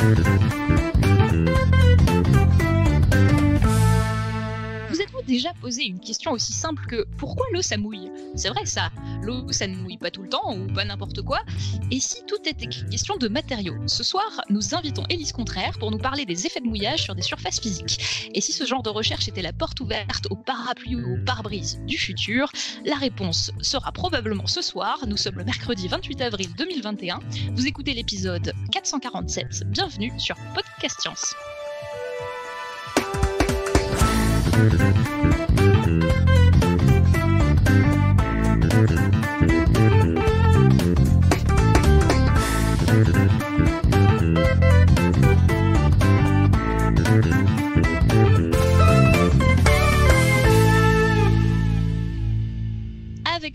Thank you. Déjà posé une question aussi simple que pourquoi l'eau ça mouille? C'est vrai ça, l'eau ça ne mouille pas tout le temps ou pas n'importe quoi. Et si tout était question de matériaux Ce soir, nous invitons Élise Contraire pour nous parler des effets de mouillage sur des surfaces physiques. Et si ce genre de recherche était la porte ouverte au parapluie ou au pare-brise du futur, la réponse sera probablement ce soir. Nous sommes le mercredi 28 avril 2021. Vous écoutez l'épisode 447. Bienvenue sur Podcast Science.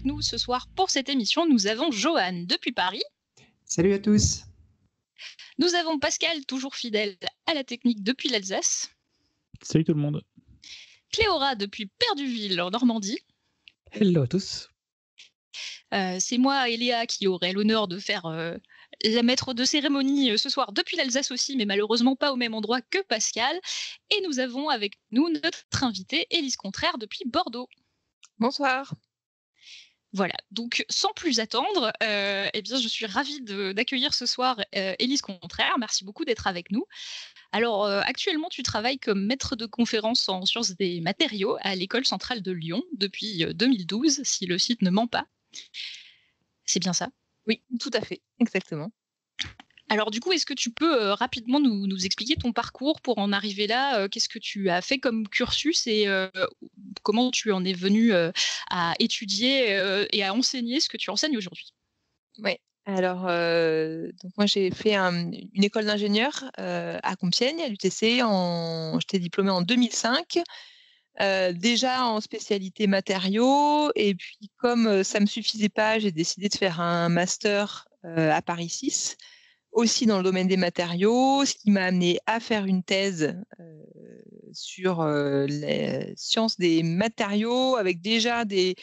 Avec nous ce soir pour cette émission, nous avons Johan depuis Paris. Salut à tous. Nous avons Pascal, toujours fidèle à la technique depuis l'Alsace. Salut tout le monde. Cléora depuis Perduville en Normandie. Hello à tous. Euh, c'est moi, Eléa, qui aurait l'honneur de faire euh, la maître de cérémonie euh, ce soir depuis l'Alsace aussi, mais malheureusement pas au même endroit que Pascal. Et nous avons avec nous notre invitée, Élise Contraire, depuis Bordeaux. Bonsoir. Voilà, donc sans plus attendre, eh bien, je suis ravie d'accueillir ce soir Élise Contraire. Merci beaucoup d'être avec nous. Alors, euh, actuellement, tu travailles comme maître de conférence en sciences des matériaux à l'École centrale de Lyon depuis 2012, euh, si le site ne ment pas. C'est bien ça? Oui, tout à fait, exactement. Alors du coup, est-ce que tu peux euh, rapidement nous, expliquer ton parcours pour en arriver là Qu'est-ce que tu as fait comme cursus et comment tu en es venu à étudier et à enseigner ce que tu enseignes aujourd'hui? Oui, alors, euh, donc moi j'ai fait une école d'ingénieur euh, à Compiègne, à l'UTC. J'étais diplômée en 2005, euh, déjà en spécialité matériaux. Et puis comme ça me suffisait pas, j'ai décidé de faire un master à Paris 6, aussi dans le domaine des matériaux, ce qui m'a amené à faire une thèse sur les sciences des matériaux, avec déjà des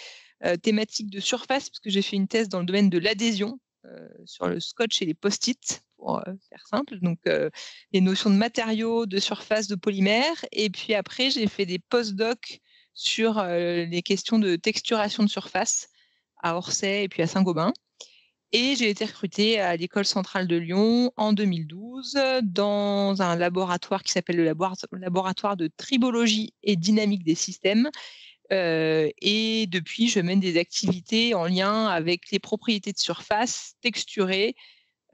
thématiques de surface, parce que j'ai fait une thèse dans le domaine de l'adhésion euh, sur le scotch et les post-it, pour euh, faire simple. Donc, euh, les notions de matériaux, de surface, de polymère. Et puis après, j'ai fait des post-docs sur les questions de texturation de surface à Orsay et puis à Saint-Gobain. Et j'ai été recrutée à l'école centrale de Lyon en 2012 dans un laboratoire qui s'appelle le laboratoire de tribologie et dynamique des systèmes euh, et depuis, je mène des activités en lien avec les propriétés de surface texturées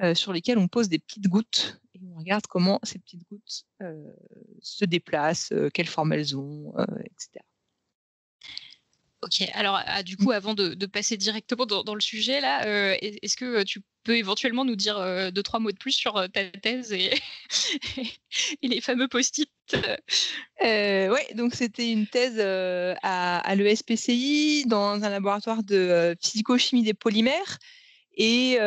euh, sur lesquelles on pose des petites gouttes et on regarde comment ces petites gouttes euh, se déplacent, quelle forme elles ont, etc. Ok, alors ah, du coup, avant de, passer directement dans, le sujet, là, est-ce que tu peux éventuellement nous dire deux, trois mots de plus sur ta thèse et, et les fameux post-it? Euh, Oui, donc c'était une thèse à, à l'ESPCI dans un laboratoire de physico-chimie des polymères. Et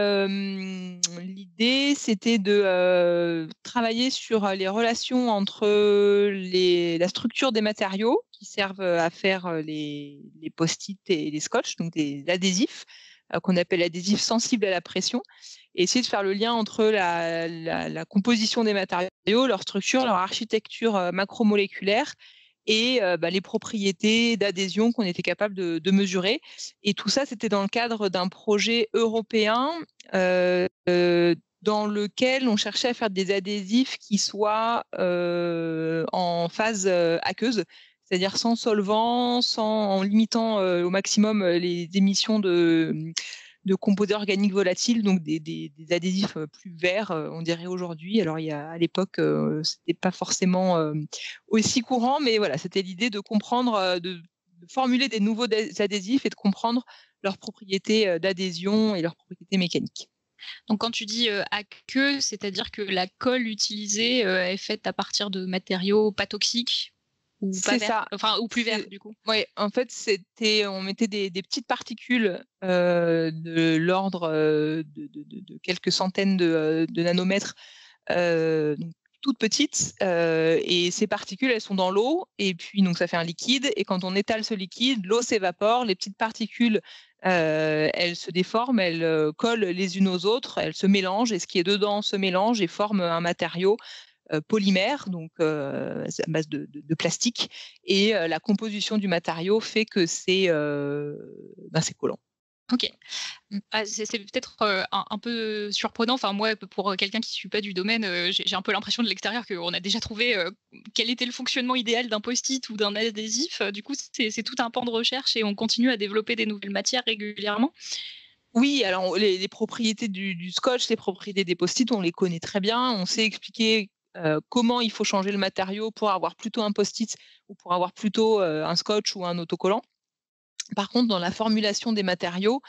l'idée, c'était de travailler sur les relations entre la structure des matériaux qui servent à faire les, les post-it et les scotch, donc des adhésifs qu'on appelle adhésifs sensibles à la pression, et essayer de faire le lien entre la composition des matériaux, leur structure, leur architecture macromoléculaire et bah, les propriétés d'adhésion qu'on était capable de, mesurer. Et tout ça, c'était dans le cadre d'un projet européen dans lequel on cherchait à faire des adhésifs qui soient en phase aqueuse, c'est-à-dire sans solvant, sans, en limitant au maximum les émissions de de composés organiques volatiles, donc des, adhésifs euh, plus verts, euh, on dirait aujourd'hui. Alors, il y a, à l'époque, euh, c'était pas forcément aussi courant, mais voilà, c'était l'idée de comprendre, de, formuler des nouveaux adhésifs et de comprendre leurs propriétés d'adhésion et leurs propriétés mécaniques. Donc quand tu dis aqueux, c'est-à-dire que la colle utilisée est faite à partir de matériaux pas toxiques? Ou pas ça. Enfin, ou plus vert du coup. Oui, en fait, c'était, on mettait des, petites particules euh, de l'ordre euh, de, quelques centaines de, nanomètres, euh, toutes petites et ces particules, elles sont dans l'eau et puis donc ça fait un liquide et quand on étale ce liquide, l'eau s'évapore, les petites particules elles se déforment, elles collent les unes aux autres, elles se mélangent et ce qui est dedans se mélange et forme un matériau polymère, donc à base de, plastique. Et la composition du matériau fait que c'est ben, collant. Ok. Mmh. Ah, c'est peut-être un, peu surprenant. Enfin, moi, pour quelqu'un qui ne suit pas du domaine, j'ai un peu l'impression de l'extérieur qu'on a déjà trouvé quel était le fonctionnement idéal d'un post-it ou d'un adhésif. Du coup, c'est tout un pan de recherche et on continue à développer des nouvelles matières régulièrement. Oui, alors les, propriétés du, scotch, les propriétés des post-it, on les connaît très bien. On sait expliquer comment il faut changer le matériau pour avoir plutôt un post-it ou pour avoir plutôt un scotch ou un autocollant. Par contre, dans la formulation des matériaux,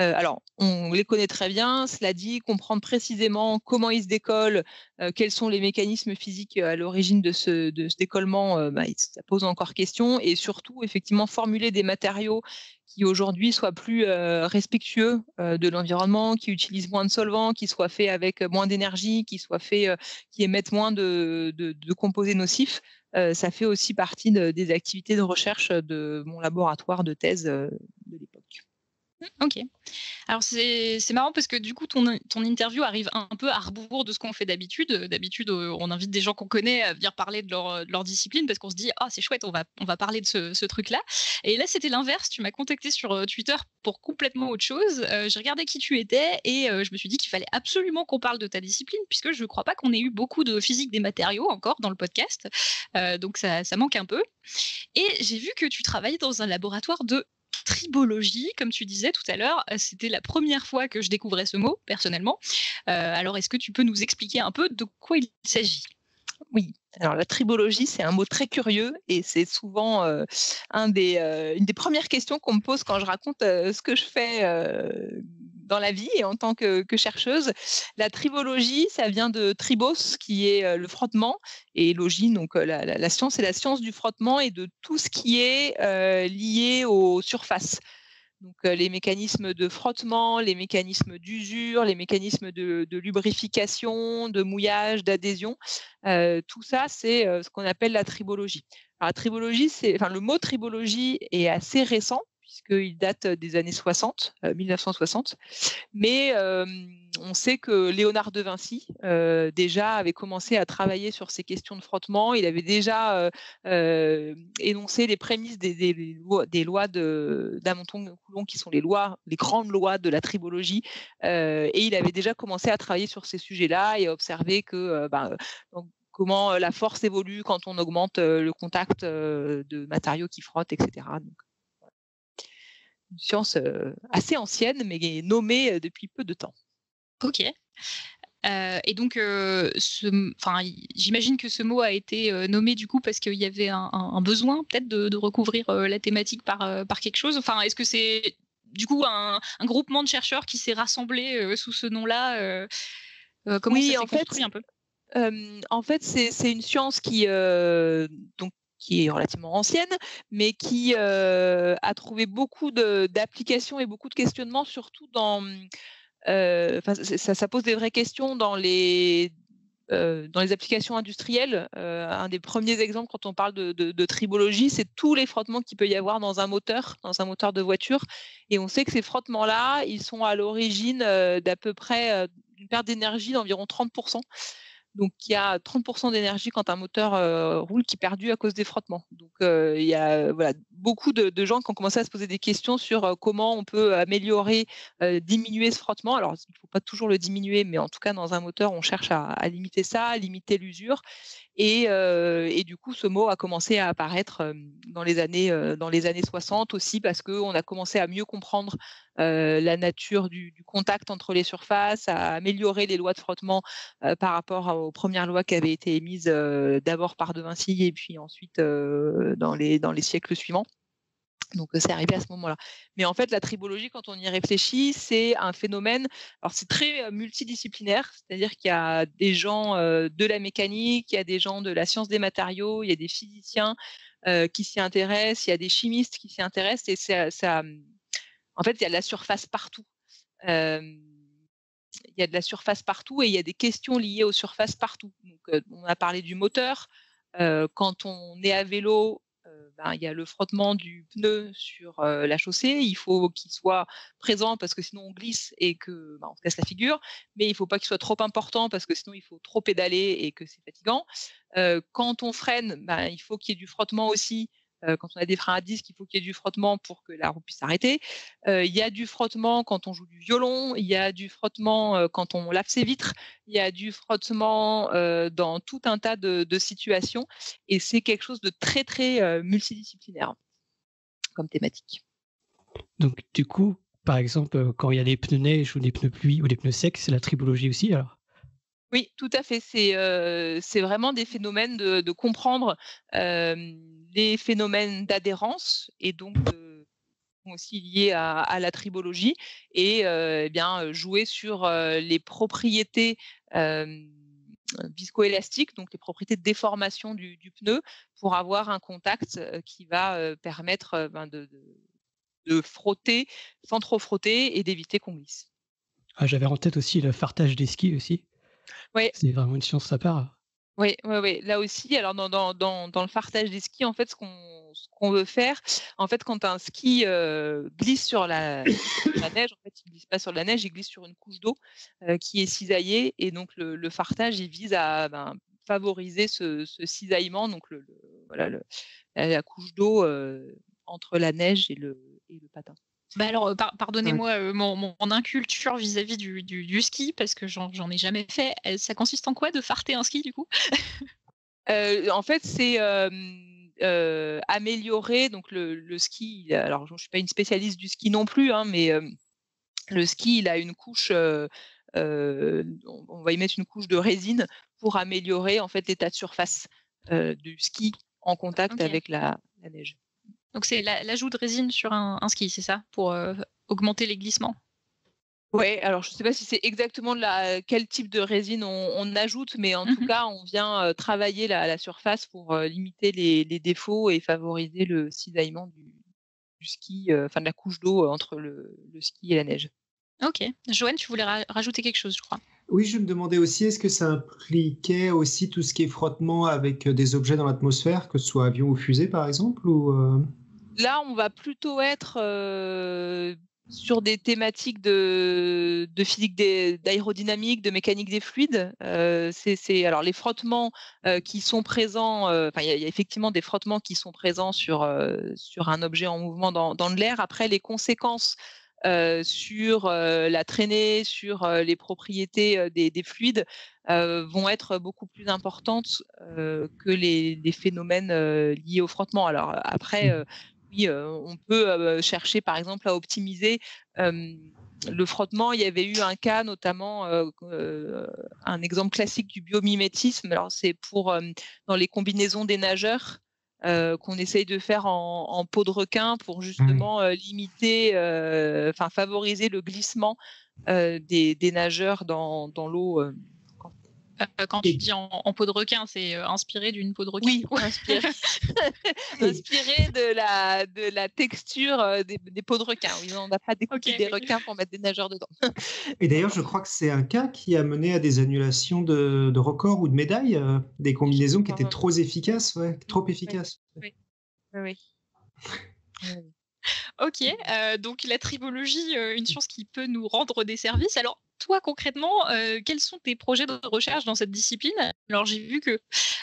euh, alors, on les connaît très bien, cela dit, comprendre précisément comment ils se décollent, euh, quels sont les mécanismes physiques à l'origine de ce, décollement, euh, bah, ça pose encore question, et surtout, effectivement, formuler des matériaux qui aujourd'hui soient plus respectueux de l'environnement, qui utilisent moins de solvants, qui soient faits avec moins d'énergie, qui soient qui émettent moins de composés nocifs. Euh, ça fait aussi partie des activités de recherche de mon laboratoire de thèse euh, de l'époque. Ok. Alors c'est marrant parce que du coup ton, ton interview arrive un, peu à rebours de ce qu'on fait d'habitude. D'habitude euh, on invite des gens qu'on connaît à venir parler de leur, discipline parce qu'on se dit ah c'est chouette on va, on va parler de ce, ce truc là. Et là c'était l'inverse. Tu m'as contacté sur euh, Twitter pour complètement autre chose. Euh, j'ai regardé qui tu étais et je me suis dit qu'il fallait absolument qu'on parle de ta discipline puisque je ne crois pas qu'on ait eu beaucoup de physique des matériaux encore dans le podcast. donc ça, ça manque un peu. Et j'ai vu que tu travaillais dans un laboratoire de tribologie, comme tu disais tout à l'heure. Euh, c'était la première fois que je découvrais ce mot, personnellement. Euh, alors, est-ce que tu peux nous expliquer un peu de quoi il s'agit? Oui, alors la tribologie, c'est un mot très curieux et c'est souvent euh, une des premières questions qu'on me pose quand je raconte ce que je fais dans la vie et en tant que, chercheuse. La tribologie, ça vient de tribos, qui est euh, le frottement, et logie, donc euh, la, science, c'est la science du frottement et de tout ce qui est euh, lié aux surfaces. Donc les mécanismes de frottement, les mécanismes d'usure, les mécanismes de, lubrification, de mouillage, d'adhésion, tout ça, c'est ce qu'on appelle la tribologie. Alors, la tribologie, c'est, enfin, le mot tribologie est assez récent puisqu'il date des années 60, 1960. Euh, Mais on sait que Léonard de Vinci déjà avait commencé à travailler sur ces questions de frottement. Il avait déjà énoncé les prémices des, lois d'Amonton-Coulon, qui sont les lois, les grandes lois de la tribologie. et il avait déjà commencé à travailler sur ces sujets-là et à observer que ben, comment la force évolue quand on augmente le contact de matériaux qui frottent, etc une science assez ancienne, mais nommée depuis peu de temps. Ok. et donc, j'imagine que ce mot a été nommé du coup parce qu'il y avait un, besoin peut-être de, recouvrir la thématique par, par quelque chose? Enfin, est-ce que c'est du coup un, groupement de chercheurs qui s'est rassemblé sous ce nom-là Comment ça s'est construit un peu? en fait, c'est une science qui, donc, qui est relativement ancienne, mais qui euh, a trouvé beaucoup d'applications et beaucoup de questionnements, surtout dans... Euh, ça, pose des vraies questions dans les, euh, dans les applications industrielles. un des premiers exemples quand on parle de, de tribologie, c'est tous les frottements qu'il peut y avoir dans un moteur, dans un moteur de voiture. Et on sait que ces frottements-là, ils sont à l'origine d'à peu près d'une perte d'énergie d'environ 30%. Donc, il y a 30% d'énergie quand un moteur euh, roule qui est perdu à cause des frottements. Donc, euh, il y a voilà, beaucoup de, gens qui ont commencé à se poser des questions sur euh, comment on peut améliorer, diminuer ce frottement. Alors, il ne faut pas toujours le diminuer, mais en tout cas, dans un moteur, on cherche à, à limiter ça, à limiter l'usure. Et, du coup, ce mot a commencé à apparaître dans les années, dans les années 60 aussi parce qu'on a commencé à mieux comprendre la nature du, contact entre les surfaces, à améliorer les lois de frottement par rapport aux premières lois qui avaient été émises d'abord par De Vinci et puis ensuite dans, les, dans les siècles suivants. Donc c'est arrivé à ce moment-là. Mais en fait, la tribologie, quand on y réfléchit, c'est un phénomène. Alors c'est très multidisciplinaire, c'est-à-dire qu'il y a des gens de la mécanique, il y a des gens de la science des matériaux, il y a des physiciens qui s'y intéressent, il y a des chimistes qui s'y intéressent, et ça, en fait, il y a de la surface partout. Il y a de la surface partout et il y a des questions liées aux surfaces partout. Donc, on a parlé du moteur. quand on est à vélo, ben, il y a le frottement du pneu sur la chaussée. Il faut qu'il soit présent parce que sinon on glisse et que ben, on se casse la figure. Mais il ne faut pas qu'il soit trop important parce que sinon il faut trop pédaler et que c'est fatigant. quand on freine, ben, il faut qu'il y ait du frottement aussi euh, quand on a des freins à disque, il faut qu'il y ait du frottement pour que la roue puisse s'arrêter. Euh, il y a du frottement quand on joue du violon, il y a du frottement euh, quand on lave ses vitres, il y a du frottement dans tout un tas de, situations. Et c'est quelque chose de très, très multidisciplinaire comme thématique. Donc, du coup, par exemple, quand il y a des pneus neige ou des pneus pluie ou des pneus secs, c'est la tribologie aussi alors? Oui, tout à fait. C'est vraiment des phénomènes de, comprendre les phénomènes d'adhérence et donc aussi liés à, la tribologie et eh bien jouer sur les propriétés viscoélastiques, donc les propriétés de déformation du, pneu, pour avoir un contact qui va permettre ben, de, frotter sans trop frotter et d'éviter qu'on glisse. Ah, j'avais en tête aussi le fartage des skis aussi. C'est vraiment une science à part. Oui, oui, oui. Là aussi, alors dans, dans, dans, dans le fartage des skis, en fait, ce qu'on veut faire, en fait, quand un ski glisse sur la, la, neige, en fait, il glisse pas sur la neige, il glisse sur une couche d'eau qui est cisaillée, et donc le, le, fartage, il vise à ben, favoriser ce, cisaillement, donc le, voilà, la couche d'eau entre la neige et le, et le patin. Bah alors, euh, pardonnez-moi euh, mon, inculture vis-à-vis du, ski, parce que j'en ai jamais fait. Euh, ça consiste en quoi de farter un ski, du coup? En fait, c'est améliorer donc le, ski. Alors, je ne suis pas une spécialiste du ski non plus, hein, mais le ski, il a une couche. on va y mettre une couche de résine pour améliorer en fait l'état de surface du ski en contact avec la neige. Donc c'est l'ajout de résine sur un, ski, c'est ça, pour euh, augmenter les glissements? Oui, alors je ne sais pas si c'est exactement la, quel type de résine on, ajoute, mais en tout mmh cas, on vient euh, travailler la, surface pour euh, limiter les, défauts et favoriser le cisaillement du, ski, enfin de la couche d'eau entre le, ski et la neige. Ok. Joanne, tu voulais rajouter quelque chose, je crois. Oui, je me demandais aussi, est-ce que ça impliquait aussi tout ce qui est frottement avec des objets dans l'atmosphère, que ce soit avion ou fusée par exemple ou Là, on va plutôt être sur des thématiques de, physique d'aérodynamique, de mécanique des fluides. c'est alors les frottements qui sont présents. il y, a effectivement des frottements qui sont présents sur sur un objet en mouvement dans, dans l'air. Après, les conséquences sur la traînée, sur les propriétés des, fluides vont être beaucoup plus importantes que les, les phénomènes liés au frottement. Alors après, mmh oui, on peut chercher par exemple à optimiser le frottement. Il y avait eu un cas notamment, un exemple classique du biomimétisme. Alors c'est pour dans les combinaisons des nageurs. qu'on essaye de faire en, peau de requin pour mmh justement limiter, enfin favoriser le glissement des, nageurs dans, dans l'eau euh, quand tu dis en, peau de requin, c'est euh, inspiré d'une peau de requin Oui, inspiré, inspiré de, la, de la texture euh, des, peaux de requin. Oui, on n'a pas découpé des requins pour mettre des nageurs dedans. Et d'ailleurs, je crois que c'est un cas qui a mené à des annulations de, records ou de médailles, des combinaisons qui étaient trop efficaces, ouais, trop efficaces. Oui, oui. Ok, donc la tribologie, une science qui peut nous rendre des services. Alors, toi, concrètement, euh, quels sont tes projets de recherche dans cette discipline? Alors, j'ai vu que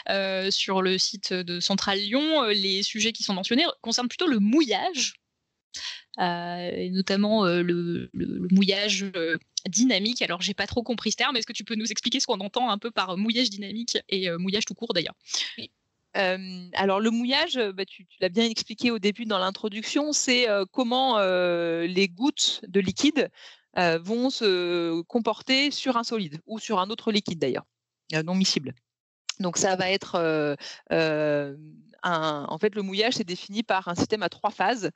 euh, sur le site de Centrale Lyon, euh, les sujets qui sont mentionnés concernent plutôt le mouillage, et notamment le, mouillage dynamique. Alors, j'ai pas trop compris ce terme. Est-ce que tu peux nous expliquer ce qu'on entend un peu par mouillage dynamique et mouillage tout court d'ailleurs? Alors le mouillage, bah, tu, l'as bien expliqué au début dans l'introduction, c'est comment les gouttes de liquide euh, vont se comporter sur un solide ou sur un autre liquide d'ailleurs, euh, non miscible. Donc ça va être euh, en fait le mouillage c'est défini par un système à trois phases.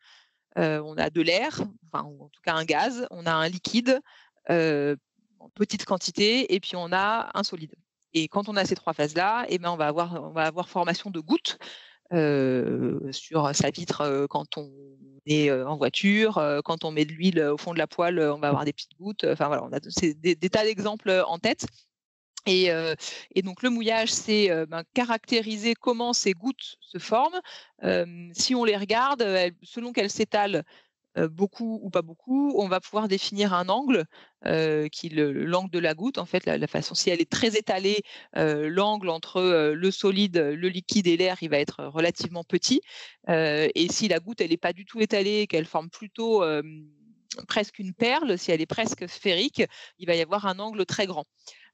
on a de l'air, enfin en tout cas un gaz, on a un liquide en petite quantité et puis on a un solide. Et quand on a ces trois phases-là, eh ben on, va avoir, on va avoir formation de gouttes sur sa vitre quand on en voiture, quand on met de l'huile au fond de la poêle, on va avoir des petites gouttes. Enfin voilà, on a des, tas d'exemples en tête. Et, et, donc le mouillage, c'est ben, caractériser comment ces gouttes se forment. si on les regarde, selon qu'elles s'étalent beaucoup ou pas beaucoup, on va pouvoir définir un angle qui l'angle de la goutte. En fait, la, façon, si elle est très étalée, l'angle entre le solide, le liquide et l'air, il va être relativement petit. et si la goutte, elle n'est pas du tout étalée, qu'elle forme plutôt presque une perle, si elle est presque sphérique, il va y avoir un angle très grand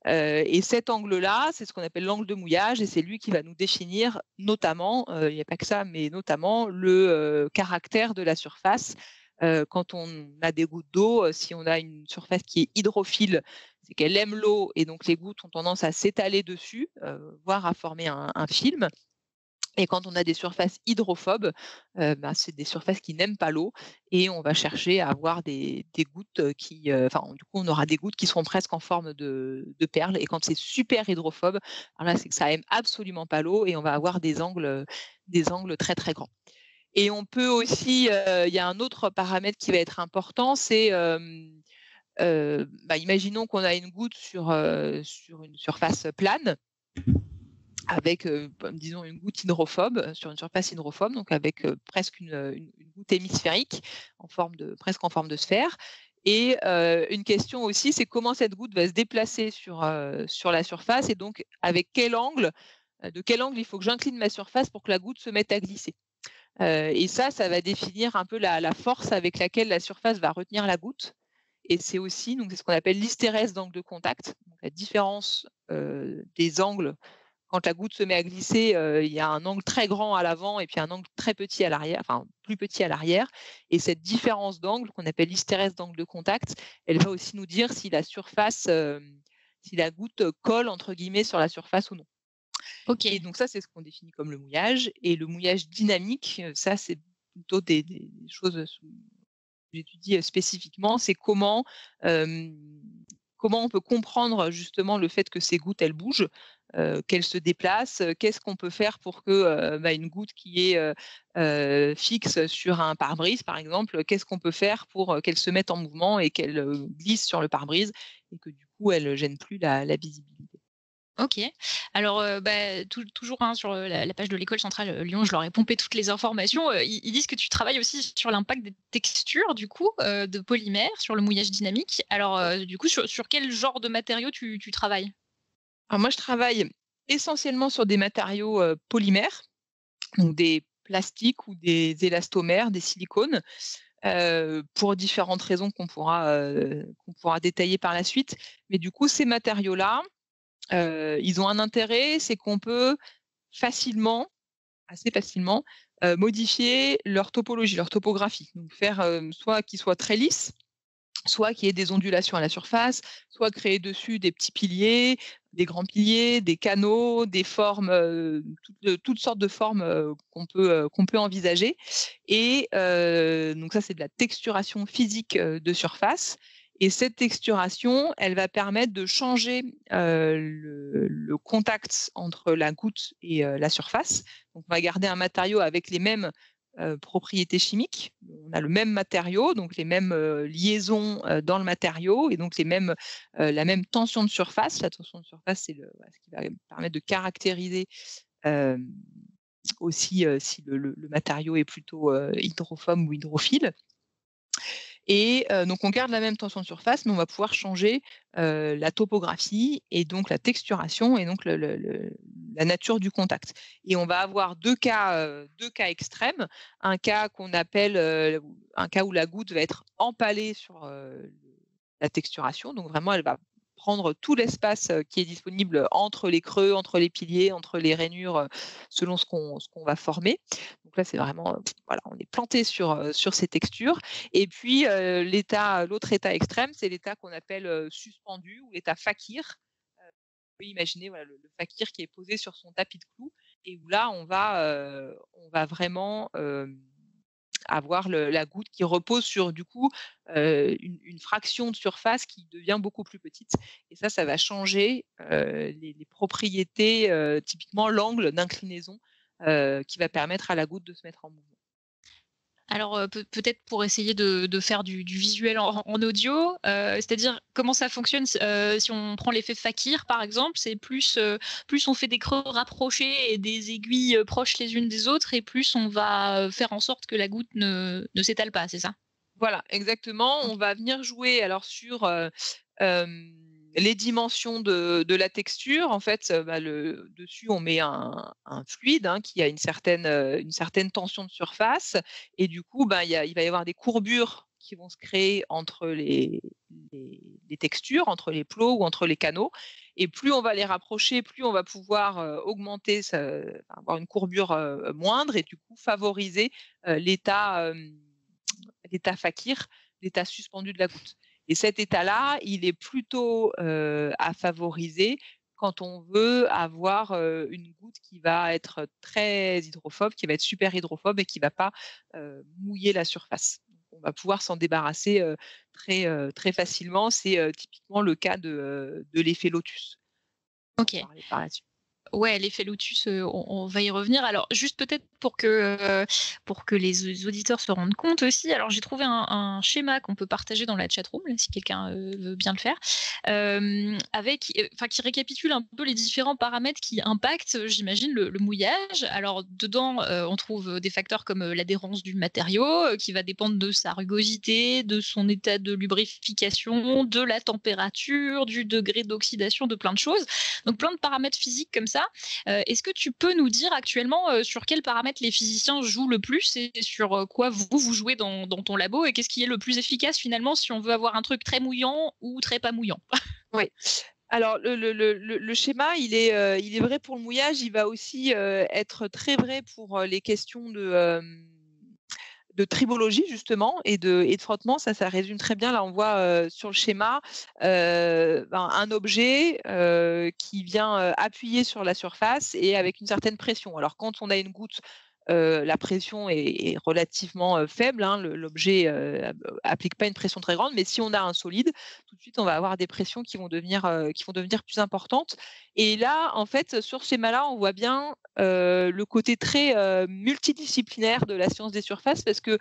et cet angle-là, c'est ce qu'on appelle l'angle de mouillage, et c'est lui qui va nous définir notamment, il n'y a pas que ça, mais notamment le caractère de la surface. Quand on a des gouttes d'eau, si on a une surface qui est hydrophile, c'est qu'elle aime l'eau, et donc les gouttes ont tendance à s'étaler dessus, voire à former un film. Et quand on a des surfaces hydrophobes, bah, c'est des surfaces qui n'aiment pas l'eau et on va chercher à avoir des, gouttes qui, enfin, du coup, on aura des gouttes qui seront presque en forme de, perles. Et quand c'est super hydrophobe, là, c'est que ça aime absolument pas l'eau et on va avoir des angles, des angles très très grands. Et on peut aussi, il y a un autre paramètre qui va être important, c'est bah, imaginons qu'on a une goutte sur, sur une surface plane avec, disons, une goutte hydrophobe sur une surface hydrophobe, donc avec presque une, goutte hémisphérique, en forme de, presque en forme de sphère. Et une question aussi, c'est comment cette goutte va se déplacer sur, sur la surface et donc avec quel angle, de quel angle il faut que j'incline ma surface pour que la goutte se mette à glisser? Et ça, ça va définir un peu la, force avec laquelle la surface va retenir la goutte. Et c'est aussi ce qu'on appelle l'hystérèse d'angle de contact, la différence des angles quand la goutte se met à glisser, il y a un angle très grand à l'avant et puis un angle très petit à l'arrière, enfin plus petit à l'arrière. Et cette différence d'angle, qu'on appelle l'hystérèse d'angle de contact, elle va aussi nous dire si la surface, si la goutte colle entre guillemets sur la surface ou non. Ok. Et donc ça, c'est ce qu'on définit comme le mouillage. Et le mouillage dynamique, ça, c'est plutôt des, choses que j'étudie spécifiquement. C'est comment comment on peut comprendre justement le fait que ces gouttes elles bougent qu'elle se déplace, qu'est-ce qu'on peut faire pour que bah, une goutte qui est fixe sur un pare-brise, par exemple, qu'est-ce qu'on peut faire pour qu'elle se mette en mouvement et qu'elle glisse sur le pare-brise et que du coup elle gêne plus la, visibilité? Ok. Alors, bah, toujours hein, sur la, page de l'école centrale Lyon, je leur ai pompé toutes les informations. Ils, disent que tu travailles aussi sur l'impact des textures, du coup, de polymères, sur le mouillage dynamique. Alors, du coup, sur, quel genre de matériaux tu travailles? Alors moi, je travaille essentiellement sur des matériaux polymères, donc des plastiques ou des élastomères, des silicones, pour différentes raisons qu'on pourra, qu'on pourra détailler par la suite. Mais du coup, ces matériaux-là, ils ont un intérêt, c'est qu'on peut facilement, assez facilement, modifier leur topologie, leur topographie. Faire soit qu'ils soient très lisses, soit qu'il y ait des ondulations à la surface, soit créer dessus des petits piliers, des grands piliers, des canaux, des formes, toutes, sortes de formes qu'on peut, qu'on peut envisager. Et donc ça, c'est de la texturation physique de surface. Et cette texturation, elle va permettre de changer le, le, contact entre la goutte et la surface. Donc, on va garder un matériau avec les mêmes euh, propriétés chimiques. On a le même matériau, donc les mêmes euh, liaisons euh, dans le matériau et donc les mêmes, la même tension de surface. La tension de surface, c'est ce qui va permettre de caractériser aussi si le, le, matériau est plutôt hydrophobe ou hydrophile. Et donc, on garde la même tension de surface, mais on va pouvoir changer la topographie et donc la texturation et donc la nature du contact. Et on va avoir deux cas, deux cas extrêmes. Un cas qu'on appelle un cas où la goutte va être empalée sur la texturation. Donc, vraiment, elle va prendre tout l'espace qui est disponible entre les creux, entre les piliers, entre les rainures, selon ce qu'on va former. Donc là, c'est vraiment, voilà, on est planté sur, sur ces textures. Et puis, l'autre état extrême, c'est l'état qu'on appelle suspendu ou l'état fakir. on peut imaginer voilà, le, fakir qui est posé sur son tapis de clous et où là, on va, on va vraiment avoir la goutte qui repose sur du coup une, fraction de surface qui devient beaucoup plus petite. Et ça, ça va changer les, propriétés, typiquement l'angle d'inclinaison qui va permettre à la goutte de se mettre en mouvement. Alors euh, peut-être pour essayer de, faire du, visuel en, audio, euh, c'est-à-dire comment ça fonctionne euh, si on prend l'effet fakir par exemple, c'est plus plus on fait des creux rapprochés et des aiguilles proches les unes des autres et plus on va faire en sorte que la goutte ne, ne s'étale pas, c'est ça? Voilà, exactement. On va venir jouer alors sur les dimensions de, la texture, en fait, bah, le, dessus, on met un, fluide hein, qui a une certaine, tension de surface. Et du coup, bah, il va y avoir des courbures qui vont se créer entre les, les, textures, entre les plots ou entre les canaux. Et plus on va les rapprocher, plus on va pouvoir augmenter, avoir une courbure moindre et du coup favoriser l'état l'état fakir, l'état suspendu de la goutte. Et cet état-là, il est plutôt à favoriser quand on veut avoir une goutte qui va être très hydrophobe, qui va être super hydrophobe et qui ne va pas mouiller la surface. On va pouvoir s'en débarrasser très, très facilement. C'est typiquement le cas de, l'effet lotus. Ok. Ouais, l'effet Lotus, on, va y revenir. Alors, juste peut-être pour que, pour que les auditeurs se rendent compte aussi, alors j'ai trouvé un, schéma qu'on peut partager dans la chatroom, si quelqu'un veut bien le faire, avec, enfin, qui récapitule un peu les différents paramètres qui impactent, j'imagine, le, mouillage. Alors, dedans, on trouve des facteurs comme l'adhérence du matériau, qui va dépendre de sa rugosité, de son état de lubrification, de la température, du degré d'oxydation, de plein de choses. Donc, plein de paramètres physiques comme ça euh, est-ce que tu peux nous dire actuellement euh, sur quels paramètres les physiciens jouent le plus et sur euh, quoi vous, vous jouez dans, ton labo et qu'est-ce qui est le plus efficace finalement si on veut avoir un truc très mouillant ou très pas mouillant? Oui. Alors, le, schéma, il est, il est vrai pour le mouillage, il va aussi être très vrai pour les questions de, tribologie justement et de, et de frottement. Ça, ça résume très bien. Là, on voit sur le schéma ben, un objet qui vient appuyer sur la surface et avec une certaine pression. Alors, quand on a une goutte la pression est, relativement faible. Hein, L'objet n'applique pas une pression très grande, mais si on a un solide, tout de suite, on va avoir des pressions qui vont devenir, qui vont devenir plus importantes. Et là, en fait, sur ce schéma-là, on voit bien le côté très multidisciplinaire de la science des surfaces, parce que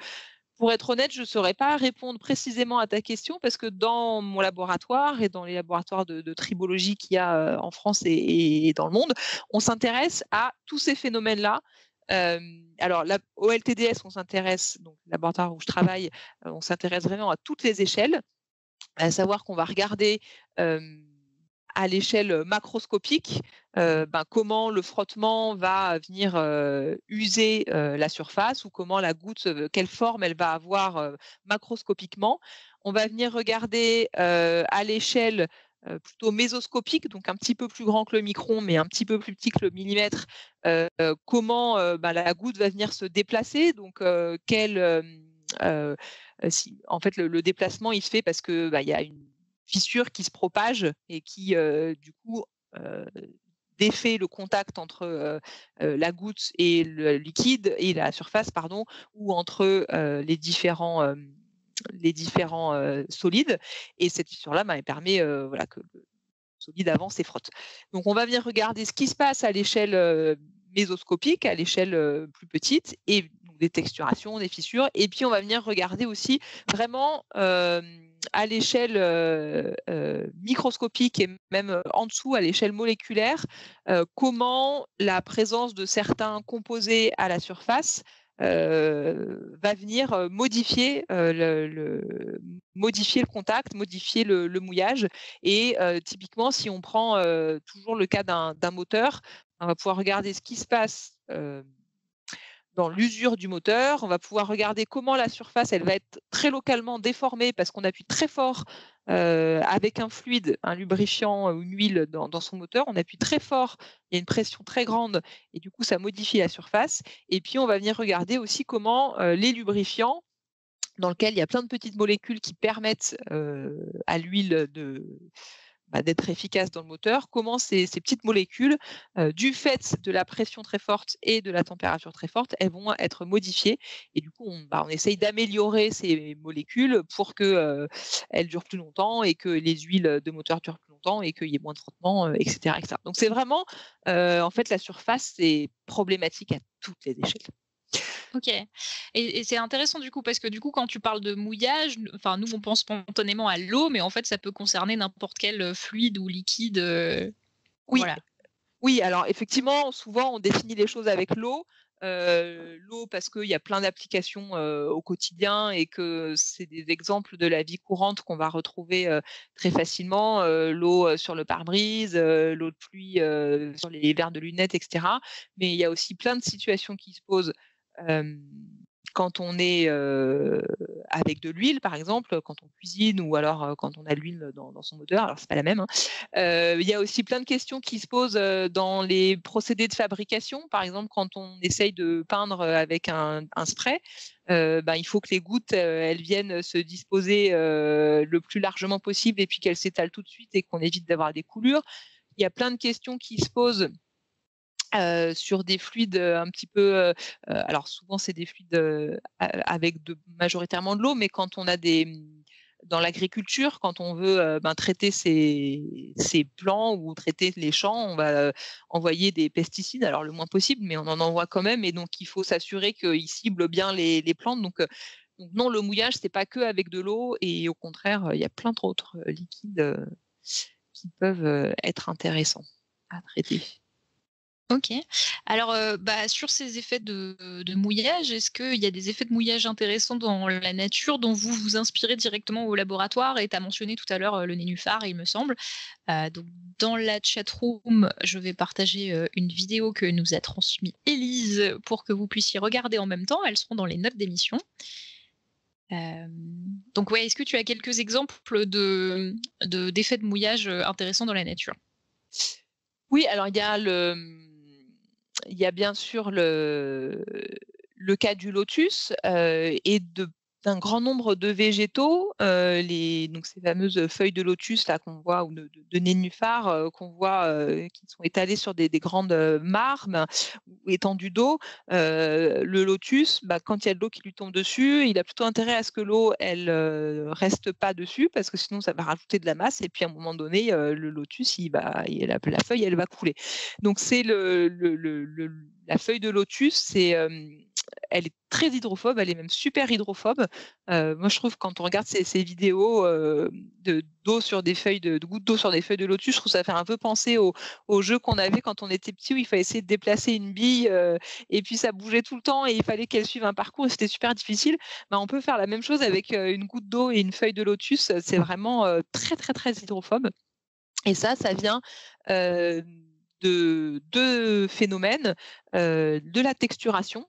pour être honnête, je ne saurais pas répondre précisément à ta question parce que dans mon laboratoire et dans les laboratoires de, tribologie qu'il y a en France et dans le monde, on s'intéresse à tous ces phénomènes-là alors, la, au LTDS, on s'intéresse, donc laboratoire où je travaille, on s'intéresse vraiment à toutes les échelles, à savoir qu'on va regarder à l'échelle macroscopique ben, comment le frottement va venir user la surface ou comment la goutte, quelle forme elle va avoir macroscopiquement. On va venir regarder à l'échelle plutôt mésoscopique, donc un petit peu plus grand que le micron, mais un petit peu plus petit que le millimètre, comment bah, la goutte va venir se déplacer, donc quel, en fait le, déplacement il se fait parce que bah, y a une fissure qui se propage et qui du coup défait le contact entre la goutte et le liquide et la surface, pardon, ou entre les différents les différents solides. Et cette fissure-là bah, permet voilà, que le solide avance et frotte. Donc on va venir regarder ce qui se passe à l'échelle mésoscopique, à l'échelle plus petite, et des texturations, des fissures. Et puis on va venir regarder aussi vraiment à l'échelle microscopique et même en dessous à l'échelle moléculaire, comment la présence de certains composés à la surface va venir modifier, le, modifier le contact, modifier le, mouillage. Et typiquement, si on prend toujours le cas d'un moteur, on va pouvoir regarder ce qui se passe l'usure du moteur. On va pouvoir regarder comment la surface elle va être très localement déformée parce qu'on appuie très fort avec un fluide, un lubrifiant ou une huile dans, son moteur. On appuie très fort, il y a une pression très grande et du coup ça modifie la surface. Et puis on va venir regarder aussi comment les lubrifiants dans lesquels il y a plein de petites molécules qui permettent à l'huile de bah, d'être efficace dans le moteur, comment ces, petites molécules, du fait de la pression très forte et de la température très forte, elles vont être modifiées. Et du coup, on, bah, essaye d'améliorer ces molécules pour qu'elles elles durent plus longtemps et que les huiles de moteur durent plus longtemps et qu'il y ait moins de frottement, etc., etc. Donc c'est vraiment, en fait, la surface, c'est problématique à toutes les échelles. Ok. Et, c'est intéressant du coup parce que du coup quand tu parles de mouillage, enfin nous on pense spontanément à l'eau, mais en fait ça peut concerner n'importe quel fluide ou liquide. Euh, oui. Oui, alors effectivement, souvent on définit les choses avec l'eau. Euh, l'eau parce qu'il y a plein d'applications au quotidien et que c'est des exemples de la vie courante qu'on va retrouver très facilement. l'eau sur le pare-brise, l'eau de pluie sur les verres de lunettes, etc. Mais il y a aussi plein de situations qui se posent quand on est avec de l'huile, par exemple, quand on cuisine ou alors quand on a l'huile dans, son moteur, alors c'est pas la même. Hein, il y a aussi plein de questions qui se posent dans les procédés de fabrication. Par exemple, quand on essaye de peindre avec un, spray, ben, il faut que les gouttes elles viennent se disposer le plus largement possible et puis qu'elles s'étalent tout de suite et qu'on évite d'avoir des coulures. Il y a plein de questions qui se posent sur des fluides un petit peu. alors souvent c'est des fluides avec de, majoritairement de l'eau, mais quand on a des mmh, dans l'agriculture, quand on veut ben, traiter ces, plants ou traiter les champs, on va envoyer des pesticides, alors le moins possible, mais on en envoie quand même, et donc il faut s'assurer qu'ils ciblent bien les, plantes. Donc, donc, non, le mouillage, c'est pas que avec de l'eau, et au contraire, il y a plein d'autres liquides qui peuvent être intéressants à traiter. Ok. Alors, euh, bah, sur ces effets de, mouillage, est-ce qu'il y a des effets de mouillage intéressants dans la nature dont vous vous inspirez directement au laboratoire? Et tu as mentionné tout à l'heure euh, le nénuphar, il me semble. Euh, donc, dans la chat room, je vais partager une vidéo que nous a transmise Élise pour que vous puissiez regarder en même temps. Elles seront dans les notes d'émission. donc, ouais, est-ce que tu as quelques exemples de, d'effets de mouillage intéressants dans la nature? Oui, alors il y a le il y a bien sûr le, cas du lotus et de d'un grand nombre de végétaux, les, donc ces fameuses feuilles de lotus là qu'on voit ou de, de, nénuphar qu'on voit qui sont étalées sur des, grandes marmes ou étendues d'eau. le lotus, bah, quand il y a de l'eau qui lui tombe dessus, il a plutôt intérêt à ce que l'eau elle reste pas dessus parce que sinon ça va rajouter de la masse et puis à un moment donné le lotus va, la, la, feuille elle va couler. Donc c'est la feuille de lotus, c'est elle est très hydrophobe, elle est même super hydrophobe. Euh, moi, je trouve quand on regarde ces, vidéos euh, de sur des feuilles de, gouttes d'eau sur des feuilles de lotus, je trouve ça fait un peu penser au, jeu qu'on avait quand on était petit où il fallait essayer de déplacer une bille euh, et puis ça bougeait tout le temps et il fallait qu'elle suive un parcours et c'était super difficile. Ben, on peut faire la même chose avec une goutte d'eau et une feuille de lotus. C'est vraiment très très très hydrophobe. Et ça, ça vient de deux phénomènes, de la texturation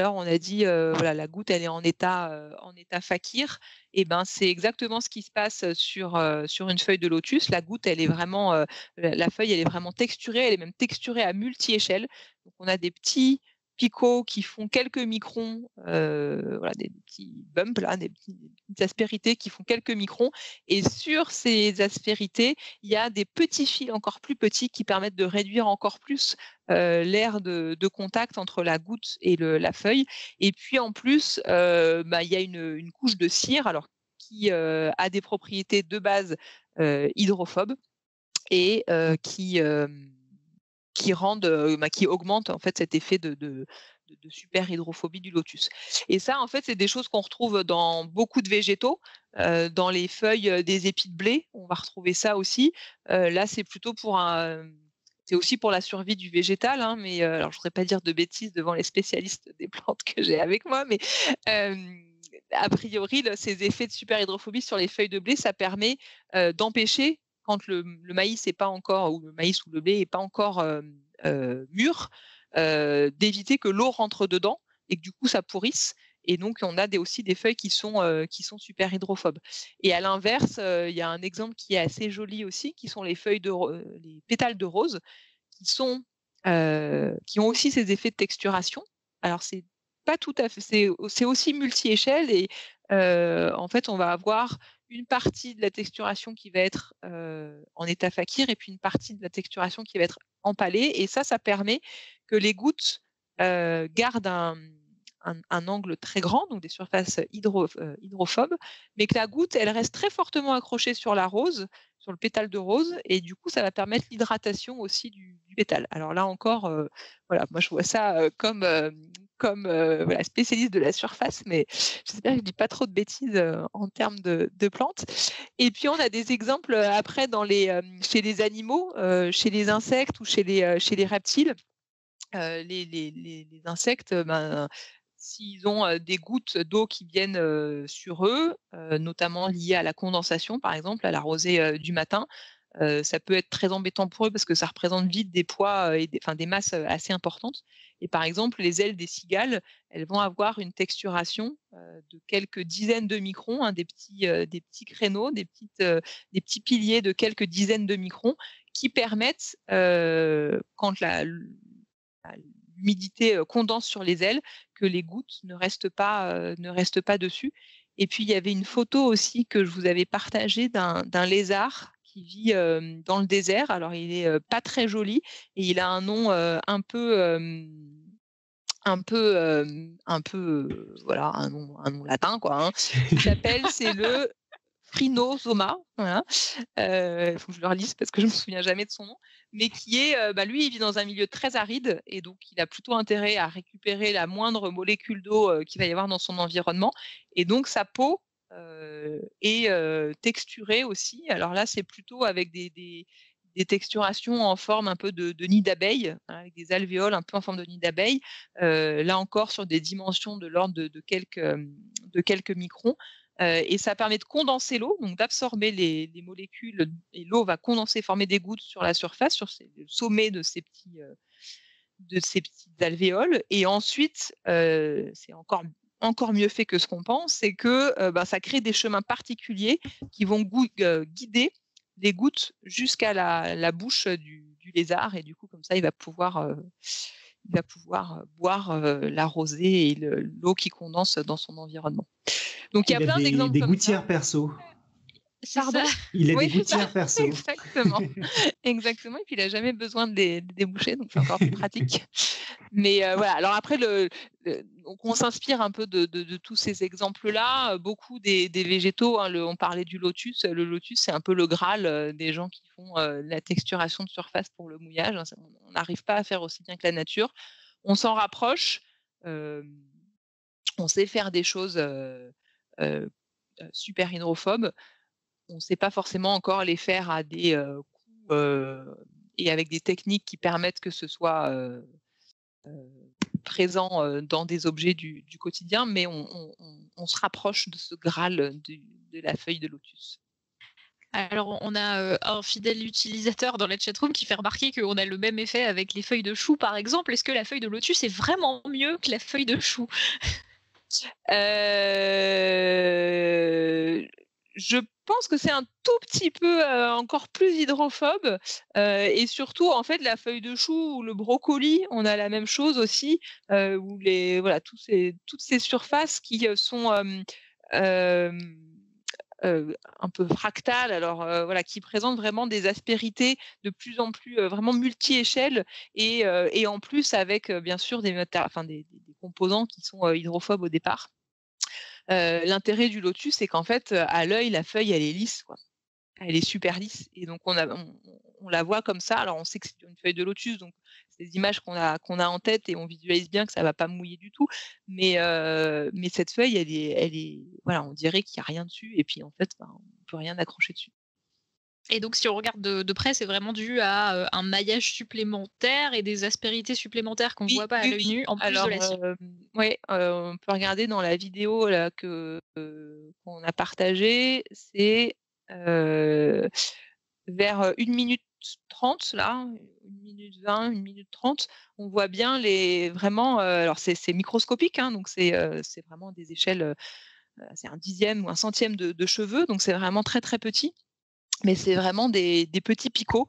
on a dit voilà, la goutte, elle est en état, en état fakir. Et ben, c'est exactement ce qui se passe sur, sur une feuille de lotus. La goutte, elle est vraiment, la feuille, elle est vraiment texturée. Elle est même texturée à multi-échelle. Donc, on a des petits picots qui font quelques microns, euh, voilà, des, petits bumps, là, des, petites aspérités qui font quelques microns. Et sur ces aspérités, il y a des petits fils encore plus petits qui permettent de réduire encore plus euh, l'air de, contact entre la goutte et la feuille. Et puis en plus, euh, bah, il y a une, couche de cire alors, qui a des propriétés de base hydrophobes et qui qui rendent, bah, qui augmentent en fait cet effet de, de, super hydrophobie du lotus. Et ça, en fait, c'est des choses qu'on retrouve dans beaucoup de végétaux, dans les feuilles des épis de blé, on va retrouver ça aussi. là, c'est plutôt pour c'est aussi pour la survie du végétal, hein, mais alors je voudrais pas dire de bêtises devant les spécialistes des plantes que j'ai avec moi, mais a priori, ces effets de super hydrophobie sur les feuilles de blé, ça permet d'empêcher quand le, maïs est pas encore, ou le maïs ou le blé n'est pas encore mûr, d'éviter que l'eau rentre dedans et que du coup ça pourrisse. Et donc, on a aussi des feuilles qui sont, qui sont super hydrophobes. Et à l'inverse, il y a un exemple qui est assez joli aussi, qui sont les feuilles de les pétales de rose, qui sont qui ont aussi ces effets de texturation. Alors, c'est pas tout à fait, c'est aussi multi-échelle et en fait, on va avoir une partie de la texturation qui va être en état fakir et puis une partie de la texturation qui va être empalée. Et ça, ça permet que les gouttes gardent un, angle très grand, donc des surfaces hydrophobes, mais que la goutte, elle reste très fortement accrochée sur la rose, sur le pétale de rose, et du coup, ça va permettre l'hydratation aussi du, pétale. Alors là encore, voilà, moi je vois ça comme comme voilà, spécialiste de la surface, mais j'espère que je dis pas trop de bêtises en termes de, plantes. Et puis on a des exemples après dans les, chez les animaux, chez les insectes ou chez les, chez les reptiles. Les, les, les, insectes, ben, s'ils ont des gouttes d'eau qui viennent sur eux, notamment liées à la condensation, par exemple, à la rosée du matin, ça peut être très embêtant pour eux parce que ça représente vite des poids et des, enfin, des masses assez importantes. Et par exemple, les ailes des cigales, elles vont avoir une texturation de quelques dizaines de microns, hein, des, petits, des petits créneaux, des, petites, des petits piliers de quelques dizaines de microns qui permettent, quand l'humidité condense sur les ailes, que les gouttes ne restent pas, ne restent pas dessus. Et puis, il y avait une photo aussi que je vous avais partagée d'un lézard qui vit dans le désert. Alors, il est pas très joli et il a un nom un peu un peu, un peu, voilà, un nom, latin, quoi. Hein. Il s'appelle, c'est le Phrynosoma, voilà. Il faut que je le relise parce que je me souviens jamais de son nom, mais qui est, bah, lui, il vit dans un milieu très aride et donc il a plutôt intérêt à récupérer la moindre molécule d'eau qu'il va y avoir dans son environnement. Et donc sa peau et texturé aussi. Alors là, c'est plutôt avec des, texturations en forme un peu de, nid d'abeille, hein, avec des alvéoles un peu en forme de nid d'abeille. là encore, sur des dimensions de l'ordre de, quelques, de quelques microns. et ça permet de condenser l'eau, donc d'absorber les, molécules, et l'eau va condenser, former des gouttes sur la surface, sur le sommet de ces petits, de ces petites alvéoles. Et ensuite, c'est encore encore mieux fait que ce qu'on pense, c'est que ben, ça crée des chemins particuliers qui vont guider les gouttes jusqu'à la, bouche du, lézard et du coup comme ça il va pouvoir, il va pouvoir boire la rosée et l'eau qui condense dans son environnement. Donc il y a, plein d'exemples. Des gouttières perso. Il a des gouttières perso. Exactement. Exactement. Et puis, il n'a jamais besoin de les, déboucher, donc c'est encore plus pratique. Mais euh, voilà. Alors après, le, donc on s'inspire un peu de, tous ces exemples-là. Beaucoup des, végétaux, hein, on parlait du lotus. Le lotus, c'est un peu le graal euh, des gens qui font euh, la texturation de surface pour le mouillage. Hein, on n'arrive pas à faire aussi bien que la nature. On s'en rapproche. on sait faire des choses super hydrophobes on ne sait pas forcément encore les faire à des coûts et avec des techniques qui permettent que ce soit présent dans des objets du, quotidien, mais on, se rapproche de ce Graal de la feuille de lotus. Alors, on a un fidèle utilisateur dans la chatroom qui fait remarquer qu'on a le même effet avec les feuilles de chou, par exemple. Est-ce que la feuille de lotus est vraiment mieux que la feuille de chou? Je pense que c'est un tout petit peu encore plus hydrophobe et surtout en fait la feuille de chou ou le brocoli, on a la même chose aussi où les voilà toutes ces surfaces qui sont un peu fractales, alors voilà, qui présentent vraiment des aspérités de plus en plus vraiment multi-échelles et, et, en plus avec bien sûr des, enfin, des composants qui sont hydrophobes au départ. L'intérêt du lotus, c'est qu'en fait, à l'œil, la feuille, elle est lisse. Elle est super lisse. Et donc, on, la voit comme ça. Alors, on sait que c'est une feuille de lotus, donc c'est des images qu'on a, qu'on a en tête et on visualise bien que ça ne va pas mouiller du tout. Mais, cette feuille, elle est, elle est, voilà, on dirait qu'il n'y a rien dessus. Et puis, en fait, ben, on ne peut rien accrocher dessus. Et donc, si on regarde de, près, c'est vraiment dû à un maillage supplémentaire et des aspérités supplémentaires qu'on ne voit pas à l'œil nu, en plus de la Oui, on peut regarder dans la vidéo là, que, qu'on a partagée, c'est vers 1 minute 30, là, 1 minute 20, 1 minute 30, on voit bien les vraiment. alors, c'est, microscopique, hein, donc c'est, c'est vraiment des échelles, c'est un dixième ou un centième de, de cheveux, donc c'est vraiment très très petit mais c'est vraiment des, petits picots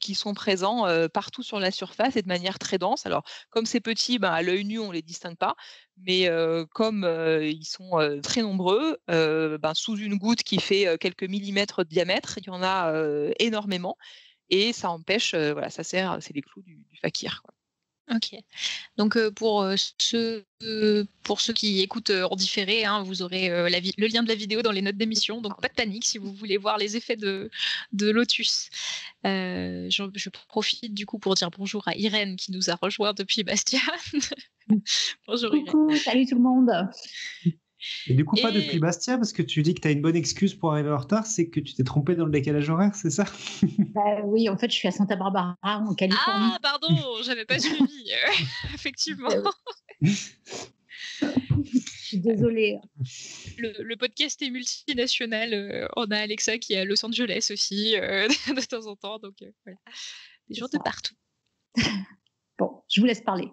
qui sont présents partout sur la surface et de manière très dense. Alors, comme c'est petit, ben, à l'œil nu, on ne les distingue pas, mais comme ils sont très nombreux, ben, sous une goutte qui fait quelques millimètres de diamètre, il y en a énormément, et ça empêche, voilà, ça sert, c'est les clous du, fakir. Ok. Donc pour ceux pour ceux qui écoutent en différé, hein, vous aurez le lien de la vidéo dans les notes d'émission. Donc pas de panique si vous voulez voir les effets de, Lotus. Je, profite du coup pour dire bonjour à Irène qui nous a rejoint depuis Bastia. Bonjour. Coucou, salut tout le monde. Et du coup, pas depuis Bastia, parce que tu dis que tu as une bonne excuse pour arriver en retard, c'est que tu t'es trompé dans le décalage horaire, c'est ça? Bah oui, en fait, je suis à Santa Barbara, en Californie. Ah, pardon, j'avais pas suivi. euh, effectivement. Euh, Je suis désolée. Le, le podcast est multinational. euh, on a Alexa qui est à Los Angeles aussi, euh, de temps en temps. Donc, euh, voilà. Des gens de partout. Bon, je vous laisse parler.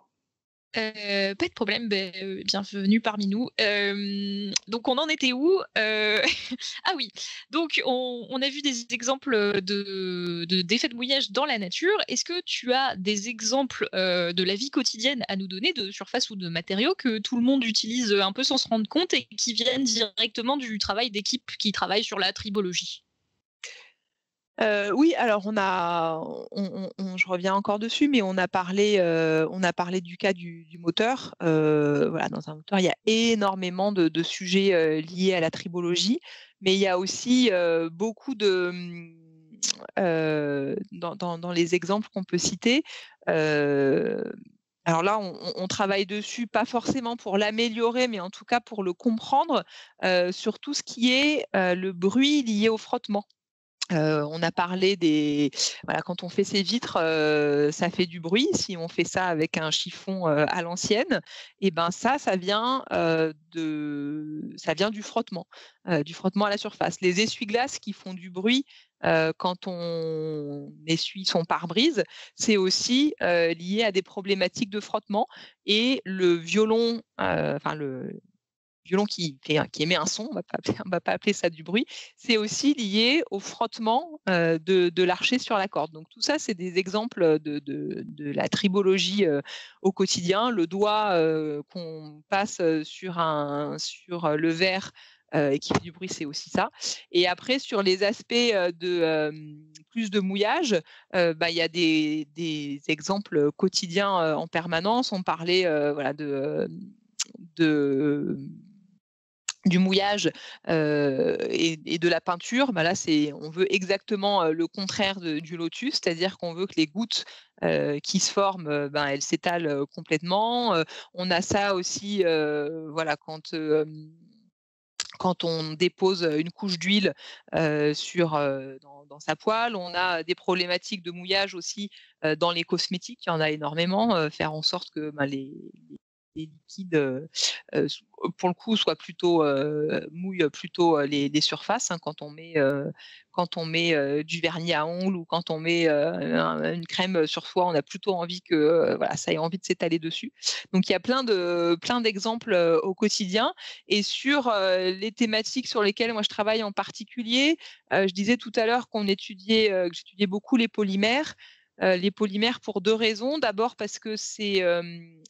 Euh, pas de problème, ben, euh, bienvenue parmi nous. Euh, donc on en était où Ah oui, donc on, a vu des exemples de de- d'effets de, mouillage dans la nature. Est-ce que tu as des exemples de la vie quotidienne à nous donner, de surface ou de matériaux que tout le monde utilise un peu sans se rendre compte et qui viennent directement du travail d'équipe qui travaille sur la tribologie? Oui, alors on a, on- je reviens encore dessus, mais on a parlé, on a parlé du cas du, moteur. Voilà, dans un moteur, il y a énormément de, sujets liés à la tribologie, mais il y a aussi beaucoup de, euh, dans, les exemples qu'on peut citer. alors là, on, travaille dessus, pas forcément pour l'améliorer, mais en tout cas pour le comprendre, sur tout ce qui est le bruit lié au frottement. On a parlé des voilà quand on fait ses vitres, ça fait du bruit. Si on fait ça avec un chiffon à l'ancienne, et ben ça, ça vient de ça vient du frottement, du frottement à la surface. Les essuie-glaces qui font du bruit quand on essuie son pare-brise, c'est aussi lié à des problématiques de frottement. Et le violon, enfin le violon qui, fait, émet un son, on on va pas appeler ça du bruit, c'est aussi lié au frottement euh, de, de l'archet sur la corde. Donc tout ça, c'est des exemples de, de- la tribologie euh, au quotidien. Le doigt euh, qu'on passe euh, sur, euh, le verre euh, et qui fait du bruit, c'est aussi ça. Et après, sur les aspects euh, de euh, plus de mouillage, euh, bah, il y a des, exemples quotidiens euh, en permanence. On parlait euh, euh, de du mouillage et, de la peinture, bah là on veut exactement le contraire du lotus, c'est-à-dire qu'on veut que les gouttes qui se forment, ben, elles s'étalent complètement. On a ça aussi, voilà, quand quand on dépose une couche d'huile dans, sa poêle, on a des problématiques de mouillage aussi dans les cosmétiques. Il y en a énormément. faire en sorte que ben, les, liquides, pour le coup, soient plutôt mouillent plutôt les, surfaces. hein, quand on met quand on met du vernis à ongles ou quand on met un- une crème sur soi, on a plutôt envie que voilà, ça ait envie de s'étaler dessus. Donc il y a plein de plein d'exemples au quotidien. Et sur les thématiques sur lesquelles moi je travaille en particulier, je disais tout à l'heure qu'on étudiait, que j'étudiais beaucoup les polymères. Euh, les polymères pour deux raisons. D'abord parce que c'est euh,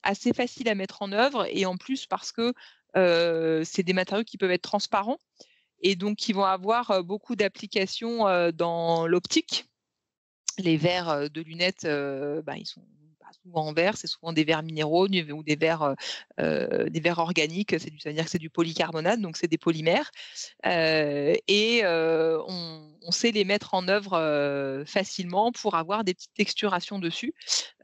assez facile à mettre en œuvre et en plus parce que euh, c'est des matériaux qui peuvent être transparents et donc qui vont avoir beaucoup d'applications dans l'optique. Les verres de lunettes, bah, ils sont souvent en verre, c'est souvent des verres minéraux ou des verres, euh, euh, des verres organiques, c'est du- ça veut dire que c'est du polycarbonate, donc c'est des polymères. Euh, et on, sait les mettre en œuvre facilement pour avoir des petites texturations dessus.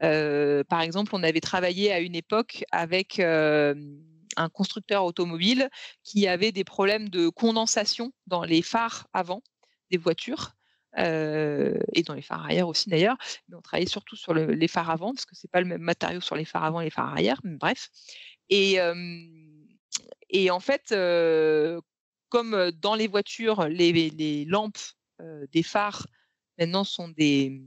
Par exemple, on avait travaillé à une époque avec un constructeur automobile qui avait des problèmes de condensation dans les phares avant des voitures. Et dans les phares arrière aussi d'ailleurs, mais on travaillait surtout sur le- les phares avant parce que c'est pas le même matériau sur les phares avant et les phares arrière, mais bref. Et, en fait, comme dans les voitures, les, lampes des phares maintenant sont des,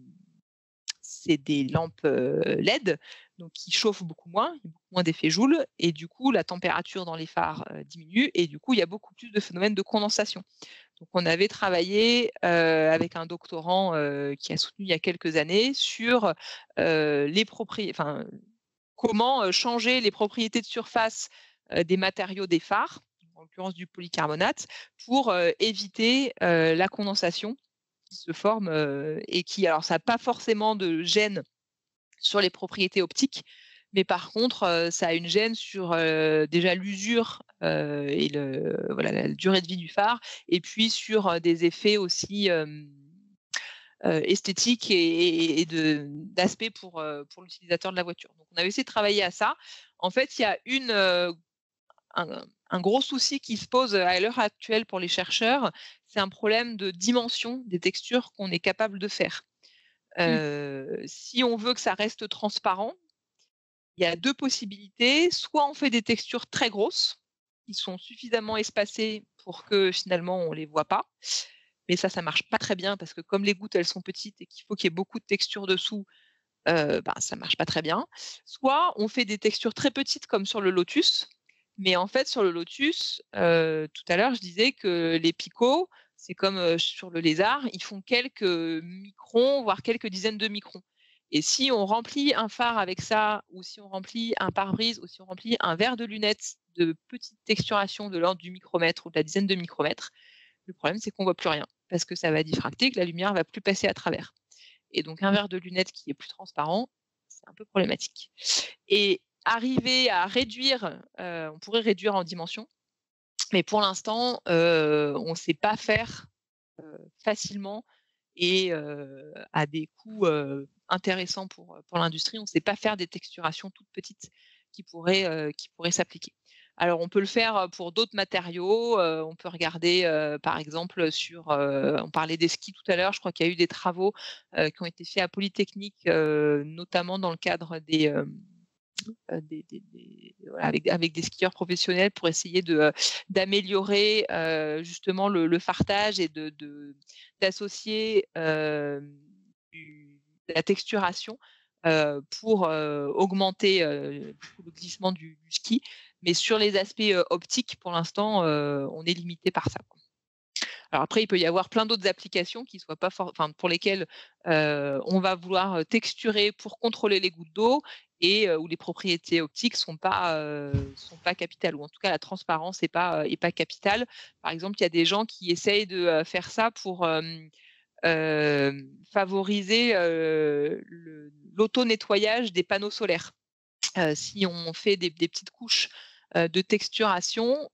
c'est des lampes LED, donc qui chauffent beaucoup moins, il y a beaucoup moins d'effet Joule, et du coup la température dans les phares diminue, et du coup il y a beaucoup plus de phénomènes de condensation. Donc on avait travaillé avec un doctorant qui a soutenu il y a quelques années sur comment changer les propriétés de surface des matériaux des phares, en l'occurrence du polycarbonate, pour éviter la condensation qui se forme et qui, alors ça n'a pas forcément de gêne sur les propriétés optiques, mais par contre, ça a une gêne sur déjà l'usure et le, voilà, la durée de vie du phare, et puis sur euh, des effets aussi euh, esthétique et, d'aspect pour, pour l'utilisateur de la voiture. Donc, on avait essayé de travailler à ça. En fait, il y a une, un, gros souci qui se pose à l'heure actuelle pour les chercheurs, c'est un problème de dimension des textures qu'on est capable de faire. Mmh. Si on veut que ça reste transparent, il y a deux possibilités. Soit on fait des textures très grosses, qui sont suffisamment espacées pour que finalement on ne les voit pas. Mais ça, ça marche pas très bien parce que comme les gouttes, elles sont petites et qu'il faut qu'il y ait beaucoup de texture dessous, euh, ben, ça marche pas très bien. Soit on fait des textures très petites comme sur le lotus. Mais en fait, sur le lotus, tout à l'heure, je disais que les picots, c'est comme sur le lézard, ils font quelques microns, voire quelques dizaines de microns. Et si on remplit un phare avec ça, ou si on remplit un pare-brise, ou si on remplit un verre de lunettes de petite texturation de l'ordre du micromètre ou de la dizaine de micromètres, le problème c'est qu'on voit plus rien parce que ça va diffracter, que la lumière va plus passer à travers. Et donc un verre de lunettes qui est plus transparent, c'est un peu problématique. Et arriver à réduire, euh, on pourrait réduire en dimension, mais pour l'instant, euh, on ne sait pas faire euh, facilement et à des coûts intéressants pour, pour l'industrie. On ne sait pas faire des texturations toutes petites qui pourraient, qui pourraient s'appliquer. Alors, on peut le faire pour d'autres matériaux. on peut regarder, par exemple, sur. on parlait des skis tout à l'heure. Je crois qu'il y a eu des travaux qui ont été faits à Polytechnique, notamment dans le cadre des, euh, avec, des skieurs professionnels pour essayer de, d'améliorer euh, justement le, fartage et de, d'associer euh, la texturation pour augmenter le glissement du, ski. Mais sur les aspects optiques, pour l'instant, on est limité par ça. Alors après, il peut y avoir plein d'autres applications qui soient pas pour lesquelles on va vouloir texturer pour contrôler les gouttes d'eau et où les propriétés optiques sont sont pas capitales ou en tout cas la transparence n'est pas pas capitale. Par exemple, il y a des gens qui essayent de faire ça pour favoriser l'auto-nettoyage des panneaux solaires. si on fait des, petites couches de texturation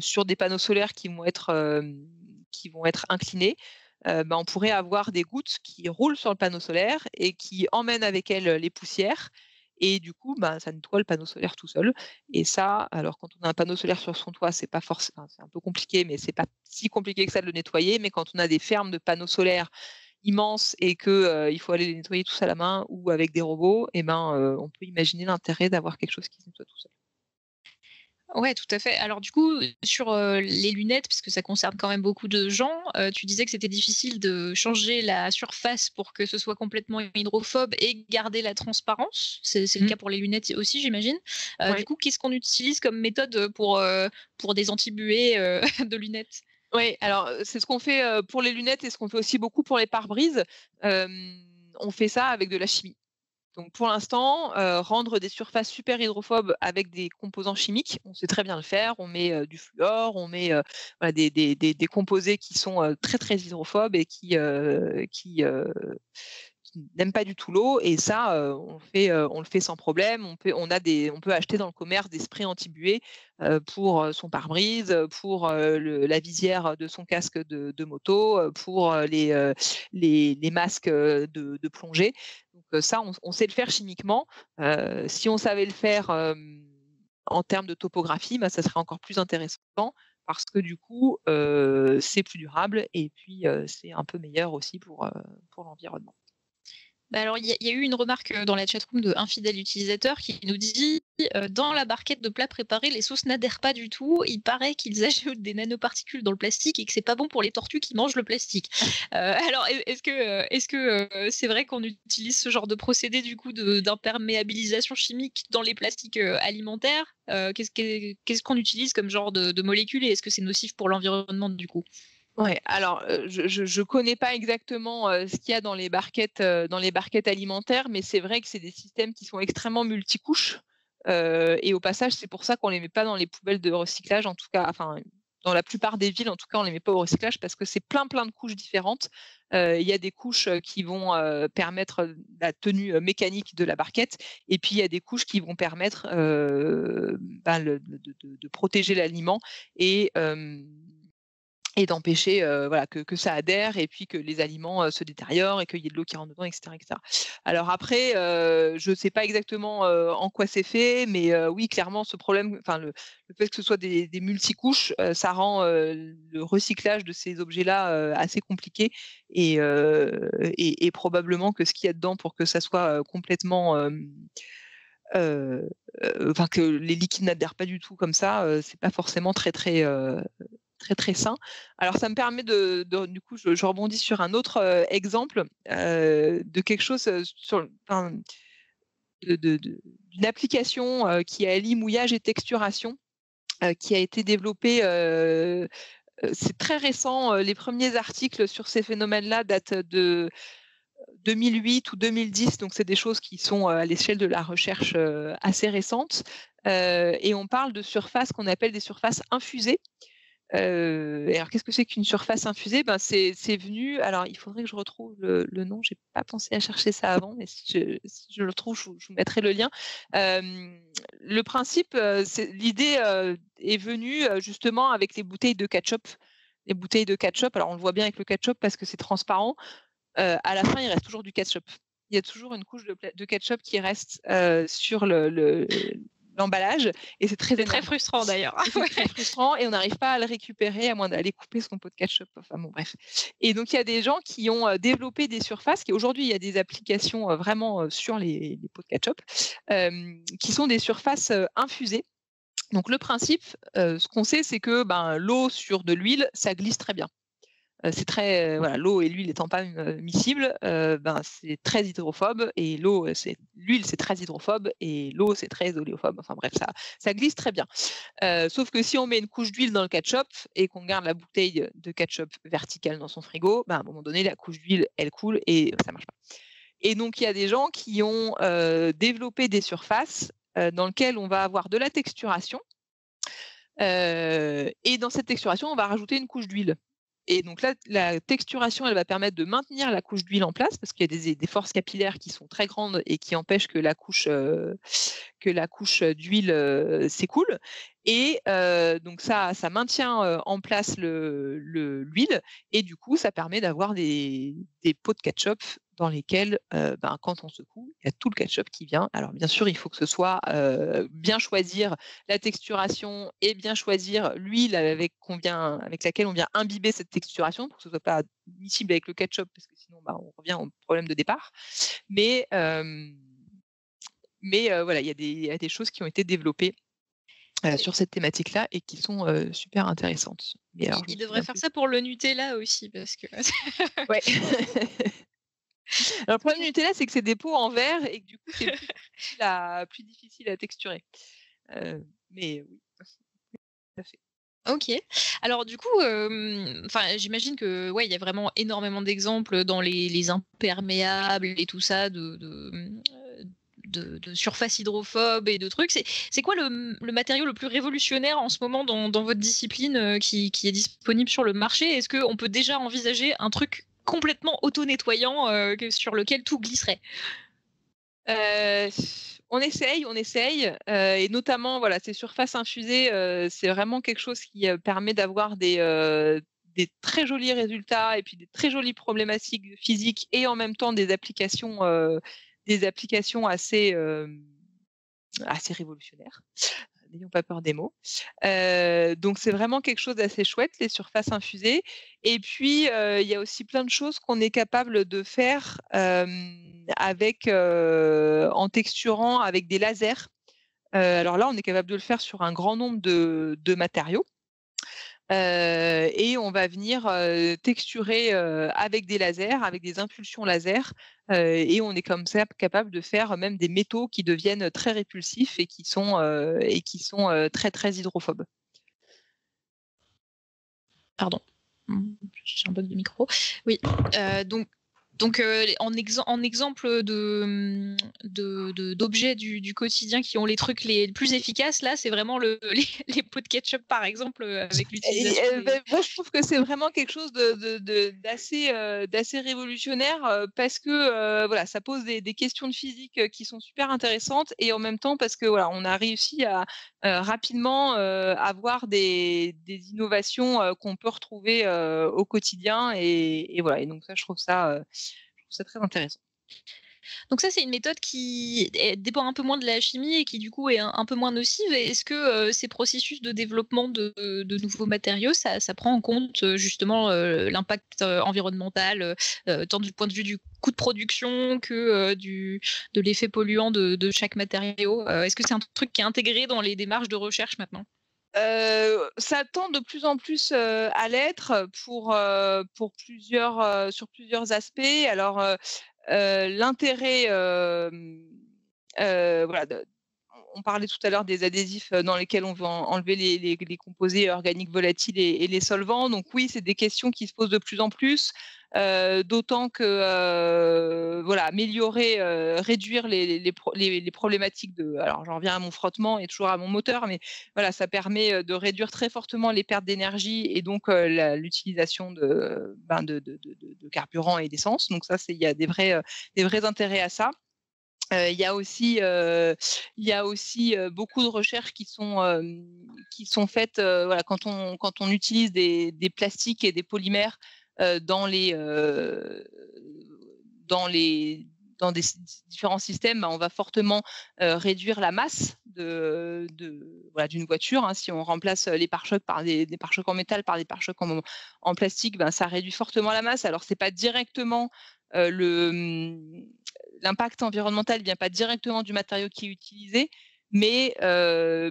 sur des panneaux solaires qui vont être, qui vont être inclinés, bah, on pourrait avoir des gouttes qui roulent sur le panneau solaire et qui emmènent avec elles les poussières. Et du coup, bah, ça nettoie le panneau solaire tout seul. Et ça, alors quand on a un panneau solaire sur son toit, c'est pas forcément, un peu compliqué, mais c'est pas si compliqué que ça de le nettoyer. Mais quand on a des fermes de panneaux solaires immenses et que il faut aller les nettoyer tous à la main ou avec des robots, eh ben, on peut imaginer l'intérêt d'avoir quelque chose qui se nettoie tout seul. Ouais, tout à fait. Alors du coup, sur les lunettes, puisque ça concerne quand même beaucoup de gens, tu disais que c'était difficile de changer la surface pour que ce soit complètement hydrophobe et garder la transparence. C'est le mmh. cas pour les lunettes aussi, j'imagine. Du coup, qu'est-ce qu'on utilise comme méthode pour, pour des antibuées de lunettes? Oui, alors c'est ce qu'on fait pour les lunettes et ce qu'on fait aussi beaucoup pour les pare-brises. on fait ça avec de la chimie. Donc pour l'instant, euh, rendre des surfaces super hydrophobes avec des composants chimiques, on sait très bien le faire. On met euh, du fluor, on met euh, des, composés qui sont très très hydrophobes et qui, n'aiment pas du tout l'eau. Et ça, on, le fait, on le fait sans problème. On peut, on a des, on peut acheter dans le commerce des sprays anti-buée pour son pare-brise, pour la visière de son casque de, moto, pour les, les, masques de, plongée ça, on, sait le faire chimiquement. si on savait le faire en termes de topographie, bah, ça serait encore plus intéressant parce que du coup, c'est plus durable et puis c'est un peu meilleur aussi pour, pour l'environnement. Bah, alors, il y, a eu une remarque dans la chatroom de un fidèle utilisateur qui nous dit dans la barquette de plats préparés, les sauces n'adhèrent pas du tout. Il paraît qu'ils ajoutent des nanoparticules dans le plastique et que c'est pas bon pour les tortues qui mangent le plastique. alors, est-ce que est-ce que c'est vrai qu'on utilise ce genre de procédé du coup d'imperméabilisation chimique dans les plastiques alimentaires? Qu'est-ce qu'on utilise comme genre de, de molécules et est-ce que c'est nocif pour l'environnement du coup? Ouais, alors je ne connais pas exactement ce qu'il y a dans les barquettes, dans les barquettes alimentaires, mais c'est vrai que c'est des systèmes qui sont extrêmement multicouches. et au passage, c'est pour ça qu'on ne les met pas dans les poubelles de recyclage, en tout cas, enfin, dans la plupart des villes, en tout cas, on ne les met pas au recyclage parce que c'est plein, plein de couches différentes. Il y a des couches qui vont permettre la tenue mécanique de la barquette, et puis il y a des couches qui vont permettre ben, de, de, protéger l'aliment et et d'empêcher voilà, que, ça adhère et puis que les aliments se détériorent et qu'il y ait de l'eau qui rentre dedans, etc. etc. Alors après, je ne sais pas exactement en quoi c'est fait, mais oui, clairement, ce problème, le, fait que ce soit des, multicouches, ça rend le recyclage de ces objets-là assez compliqué et, et, probablement que ce qu'il y a dedans pour que ça soit complètement enfin que les liquides n'adhèrent pas du tout comme ça, c'est pas forcément très très très très sain. Alors ça me permet de, du coup, je, rebondis sur un autre exemple de quelque chose sur, d'une application qui allie mouillage et texturation, qui a été développée. c'est très récent. les premiers articles sur ces phénomènes-là datent de 2008 ou 2010, donc c'est des choses qui sont à l'échelle de la recherche assez récentes. et on parle de surfaces qu'on appelle des surfaces infusées. Alors, qu'est-ce que c'est qu'une surface infusée? Ben, c'est, venu. Alors, il faudrait que je retrouve le, le nom. J'ai pas pensé à chercher ça avant, mais si je, le trouve, je, vous mettrai le lien. le principe, l'idée est venue justement avec les bouteilles de ketchup. Les bouteilles de ketchup. Alors, on le voit bien avec le ketchup parce que c'est transparent. à la fin, il reste toujours du ketchup. Il y a toujours une couche de ketchup qui reste sur le l'emballage. Et c'est très, très frustrant d'ailleurs. C'est très frustrant et on n'arrive pas à le récupérer à moins d'aller couper son pot de ketchup. Enfin bon, bref. Et donc il y a des gens qui ont développé des surfaces, qui aujourd'hui il y a des applications vraiment sur les, pots de ketchup, qui sont des surfaces infusées. Donc le principe, ce qu'on sait, c'est que ben, l'eau sur de l'huile, ça glisse très bien c'est très voilà l'eau et l'huile étant pas miscibles, ben c'est très hydrophobe et l'eau c'est l'huile c'est très hydrophobe et l'eau c'est très oléophobe. Enfin bref ça ça glisse très bien. sauf que si on met une couche d'huile dans le ketchup et qu'on garde la bouteille de ketchup verticale dans son frigo, ben, à un moment donné la couche d'huile elle coule et ça marche pas. Et donc il y a des gens qui ont développé des surfaces dans lesquelles on va avoir de la texturation. et dans cette texturation, on va rajouter une couche d'huile. Et donc là, la texturation, elle va permettre de maintenir la couche d'huile en place parce qu'il y a des, forces capillaires qui sont très grandes et qui empêchent que la couche, euh, que la couche d'huile euh, s'écoule. Et euh, donc ça, ça maintient en place l'huile le, et du coup, ça permet d'avoir des, des, pots de ketchup dans lesquels, ben, quand on secoue, il y a tout le ketchup qui vient. Alors bien sûr, il faut que ce soit bien choisir la texturation et bien choisir l'huile avec, avec laquelle on vient imbiber cette texturation pour que ce ne soit pas miscible avec le ketchup, parce que sinon, ben, on revient au problème de départ. Mais, mais voilà, il y, y, a des choses qui ont été développées sur cette thématique-là et qui sont super intéressantes. Il devrait faire ça pour le Nutella aussi, parce que. ouais. Le problème du Nutella, c'est que c'est des pots en verre et que du coup, c'est plus, plus difficile à texturer. Euh, mais oui, tout à fait. Ok. Alors du coup, enfin, j'imagine que ouais, il y a vraiment énormément d'exemples dans les, imperméables et tout ça de, de, de, surface hydrophobe et de trucs. C'est quoi le, matériau le plus révolutionnaire en ce moment dans, dans votre discipline qui, qui, est disponible sur le marché? Est-ce qu'on peut déjà envisager un truc complètement auto-nettoyant euh, sur lequel tout glisserait. Euh, on essaye, on essaye, euh, et notamment voilà, ces surfaces infusées, c'est vraiment quelque chose qui permet d'avoir des, très jolis résultats et puis des très jolies problématiques physiques et en même temps des applications, assez révolutionnaires n'ayons pas peur des mots. donc c'est vraiment quelque chose d'assez chouette, les surfaces infusées. Et puis il y a aussi plein de choses qu'on est capable de faire avec en texturant avec des lasers. alors là, on est capable de le faire sur un grand nombre de matériaux et on va venir texturer avec des lasers, avec des impulsions laser, et on est comme ça capable de faire même des métaux qui deviennent très répulsifs et qui sont, sont très très hydrophobes. Pardon, j'ai un bug de micro. Oui, donc donc, euh, en, en, exemple de, d'objets du, quotidien qui ont les trucs les plus efficaces, là, c'est vraiment le, les, pots de ketchup, par exemple, euh, avec l'utilisation. Ben, moi, je trouve que c'est vraiment quelque chose d'assez, euh, d'assez révolutionnaire parce que voilà, ça pose des, questions de physique qui sont super intéressantes et en même temps parce que voilà, on a réussi à rapidement avoir des, innovations qu'on peut retrouver au quotidien. Et, voilà. Et donc ça, je trouve ça, trouve ça très intéressant. Donc ça, c'est une méthode qui dépend un peu moins de la chimie et qui du coup est un, peu moins nocive. Est-ce que euh, ces processus de développement de, nouveaux matériaux, ça, prend en compte euh, justement euh, l'impact environnemental, tant du point de vue du coût de production que du, de l'effet polluant de, chaque matériau? Est-ce que c'est un truc qui est intégré dans les démarches de recherche maintenant? Ça tend de plus en plus à l'être pour, plusieurs, sur plusieurs aspects. Alors, l'intérêt, voilà, on parlait tout à l'heure des adhésifs dans lesquels on veut enlever les, composés organiques volatiles et, les solvants. Donc oui, c'est des questions qui se posent de plus en plus. D'autant que voilà, améliorer, réduire les, problématiques de. Alors j'en reviens à mon frottement et toujours à mon moteur, mais voilà, ça permet de réduire très fortement les pertes d'énergie et donc l'utilisation de, ben de, carburant et d'essence. Donc ça, il y a des vrais intérêts à ça il y a aussi, beaucoup de recherches qui sont, faites quand, on, utilise des, plastiques et des polymères dans des différents systèmes, bah, on va fortement réduire la masse d'une voiture. Hein. Si on remplace les pare-chocs par des, pare-chocs en métal par des pare-chocs en, en, plastique, ben, ça réduit fortement la masse. Alors c'est pas directement le mmh, l'impact environnemental vient pas directement du matériau qui est utilisé, mais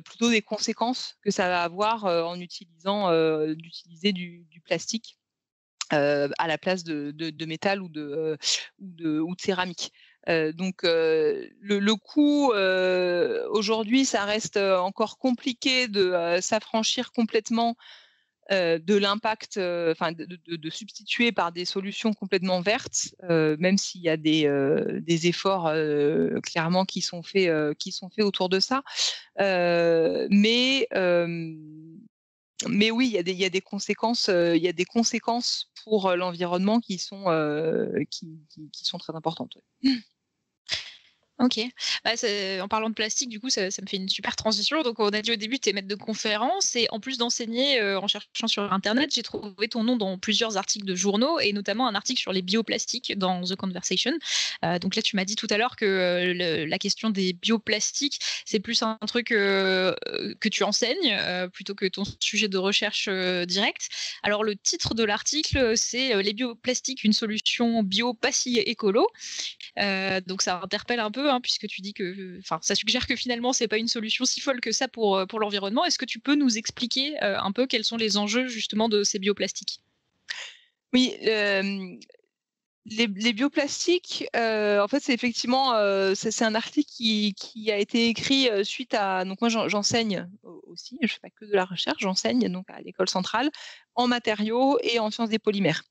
plutôt des conséquences que ça va avoir en utilisant d'utiliser du, plastique à la place de, métal ou de, ou de, de céramique. donc le, coût aujourd'hui, ça reste encore compliqué de s'affranchir complètement de l'impact, enfin de, substituer par des solutions complètement vertes, même s'il y a des, efforts clairement qui sont faits, qui sont faits autour de ça. mais mais oui, il y, a des, il y a des conséquences, il y a des conséquences pour l'environnement qui sont qui, sont très importantes. Ok. Bah, en parlant de plastique, du coup, ça, me fait une super transition. Donc, on a dit au début, tu es maître de conférence et en plus d'enseigner euh, en cherchant sur Internet, j'ai trouvé ton nom dans plusieurs articles de journaux et notamment un article sur les bioplastiques dans The Conversation. Euh, donc là, tu m'as dit tout à l'heure que euh, la question des bioplastiques, c'est plus un truc que tu enseignes plutôt que ton sujet de recherche direct. Alors, le titre de l'article, c'est Les bioplastiques, une solution bio pas si écolo. donc, ça interpelle un peu Hein, puisque tu dis que, enfin, ça suggère que finalement c'est pas une solution si folle que ça pour, euh, l'environnement. Est-ce que tu peux nous expliquer euh, un peu quels sont les enjeux justement de ces bioplastiques? Oui, les, bioplastiques, euh, en fait, c'est effectivement, euh, c'est un article qui, a été écrit euh, suite à. Donc moi, j'enseigne aussi. Je fais pas que de la recherche, j'enseigne donc à l'école centrale en matériaux et en sciences des polymères.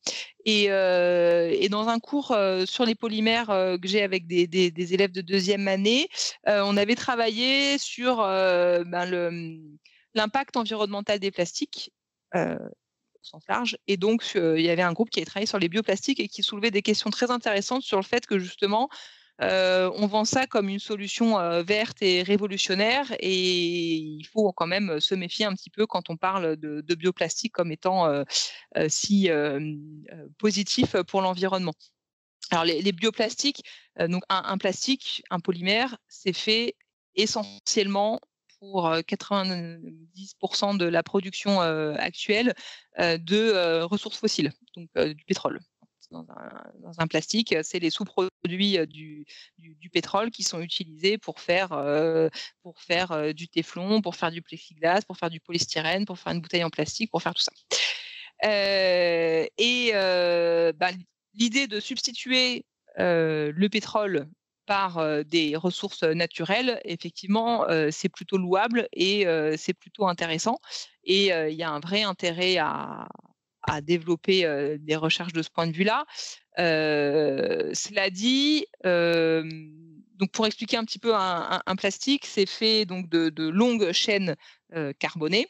Et, dans un cours sur les polymères que j'ai avec des, élèves de deuxième année, on avait travaillé sur ben, l'impact environnemental des plastiques sens large. Et donc, il y avait un groupe qui avait travaillé sur les bioplastiques et qui soulevait des questions très intéressantes sur le fait que justement, on vend ça comme une solution verte et révolutionnaire et il faut quand même se méfier un petit peu quand on parle de, bioplastique comme étant si positif pour l'environnement. Alors les, bioplastiques, donc un, plastique, un polymère, c'est fait essentiellement pour 90% de la production actuelle de ressources fossiles, donc du pétrole. Dans un, plastique, c'est les sous-produits du, pétrole qui sont utilisés pour faire, pour faire du téflon, pour faire du plexiglas, pour faire du polystyrène, pour faire une bouteille en plastique, pour faire tout ça. et bah, l'idée de substituer le pétrole par des ressources naturelles, effectivement, c'est plutôt louable et c'est plutôt intéressant. Et il y a un vrai intérêt à, développer des recherches de ce point de vue-là. cela dit, pour expliquer un petit peu un, plastique, c'est fait donc de longues chaînes carbonées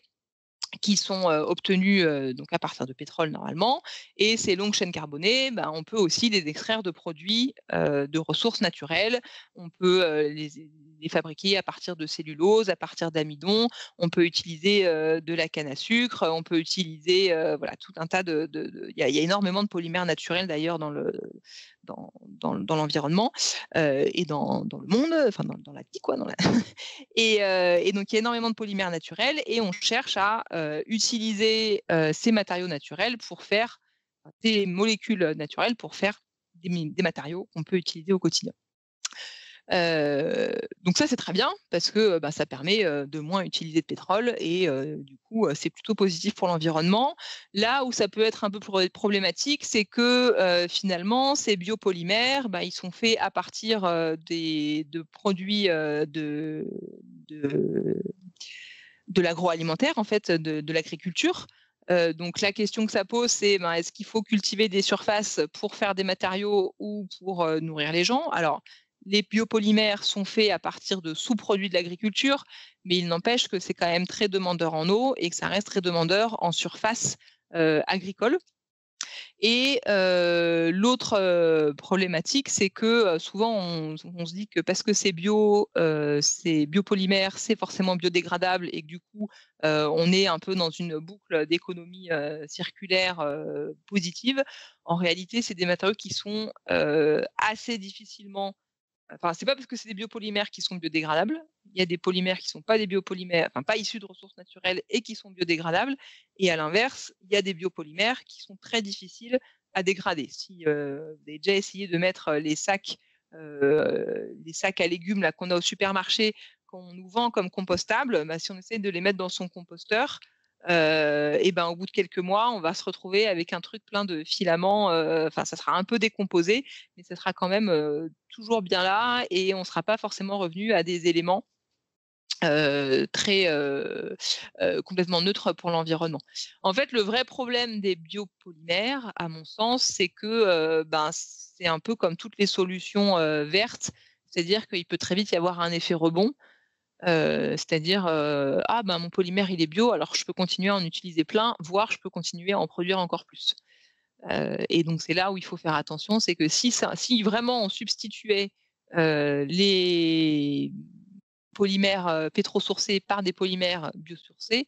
qui sont obtenus donc à partir de pétrole normalement. Et ces longues chaînes carbonées, ben, on peut aussi les extraire de produits de ressources naturelles. On peut les, est fabriqué à partir de cellulose, à partir d'amidon. On peut utiliser de la canne à sucre, on peut utiliser voilà tout un tas de. Il y, a énormément de polymères naturels d'ailleurs dans le dans, dans, l'environnement et dans, dans, le monde, enfin dans, la vie quoi. Dans la... et, et, donc il y a énormément de polymères naturels et on cherche à utiliser ces matériaux naturels pour faire des molécules naturelles pour faire des, matériaux qu'on peut utiliser au quotidien. Donc ça c'est très bien parce que bah, ça permet de moins utiliser de pétrole et du coup c'est plutôt positif pour l'environnement. Là où ça peut être un peu problématique, c'est que finalement ces biopolymères, bah, ils sont faits à partir de produits de, de, de l'agroalimentaire en fait, de, de l'agriculture donc la question que ça pose, c'est ben, est-ce qu'il faut cultiver des surfaces pour faire des matériaux ou pour nourrir les gens? Alors, les biopolymères sont faits à partir de sous-produits de l'agriculture, mais il n'empêche que c'est quand même très demandeur en eau et que ça reste très demandeur en surface agricole. Et l'autre problématique, c'est que souvent on, se dit que parce que c'est bio, c'est biopolymère, c'est forcément biodégradable et que du coup on est un peu dans une boucle d'économie circulaire positive. En réalité, c'est des matériaux qui sont assez difficilement Enfin, c'est pas parce que c'est des biopolymères qui sont biodégradables. Il y a des polymères qui sont pas des biopolymères, enfin pas issus de ressources naturelles et qui sont biodégradables. Et à l'inverse, il y a des biopolymères qui sont très difficiles à dégrader. Si euh, vous avez déjà essayé de mettre les sacs, euh, les sacs à légumes là qu'on a au supermarché, qu'on nous vend comme compostables, bah, si on essaie de les mettre dans son composteur, et ben au bout de quelques mois, on va se retrouver avec un truc plein de filaments. Enfin, ça sera un peu décomposé, mais ça sera quand même toujours bien là et on ne sera pas forcément revenu à des éléments très complètement neutres pour l'environnement. En fait, le vrai problème des biopolymères, à mon sens, c'est que ben, c'est un peu comme toutes les solutions vertes, c'est-à-dire qu'il peut très vite y avoir un effet rebond. C'est-à-dire, ah ben mon polymère il est bio, alors je peux continuer à en utiliser plein, voire je peux continuer à en produire encore plus. et donc c'est là où il faut faire attention, c'est que si, si vraiment on substituait les polymères pétrosourcés par des polymères biosourcés,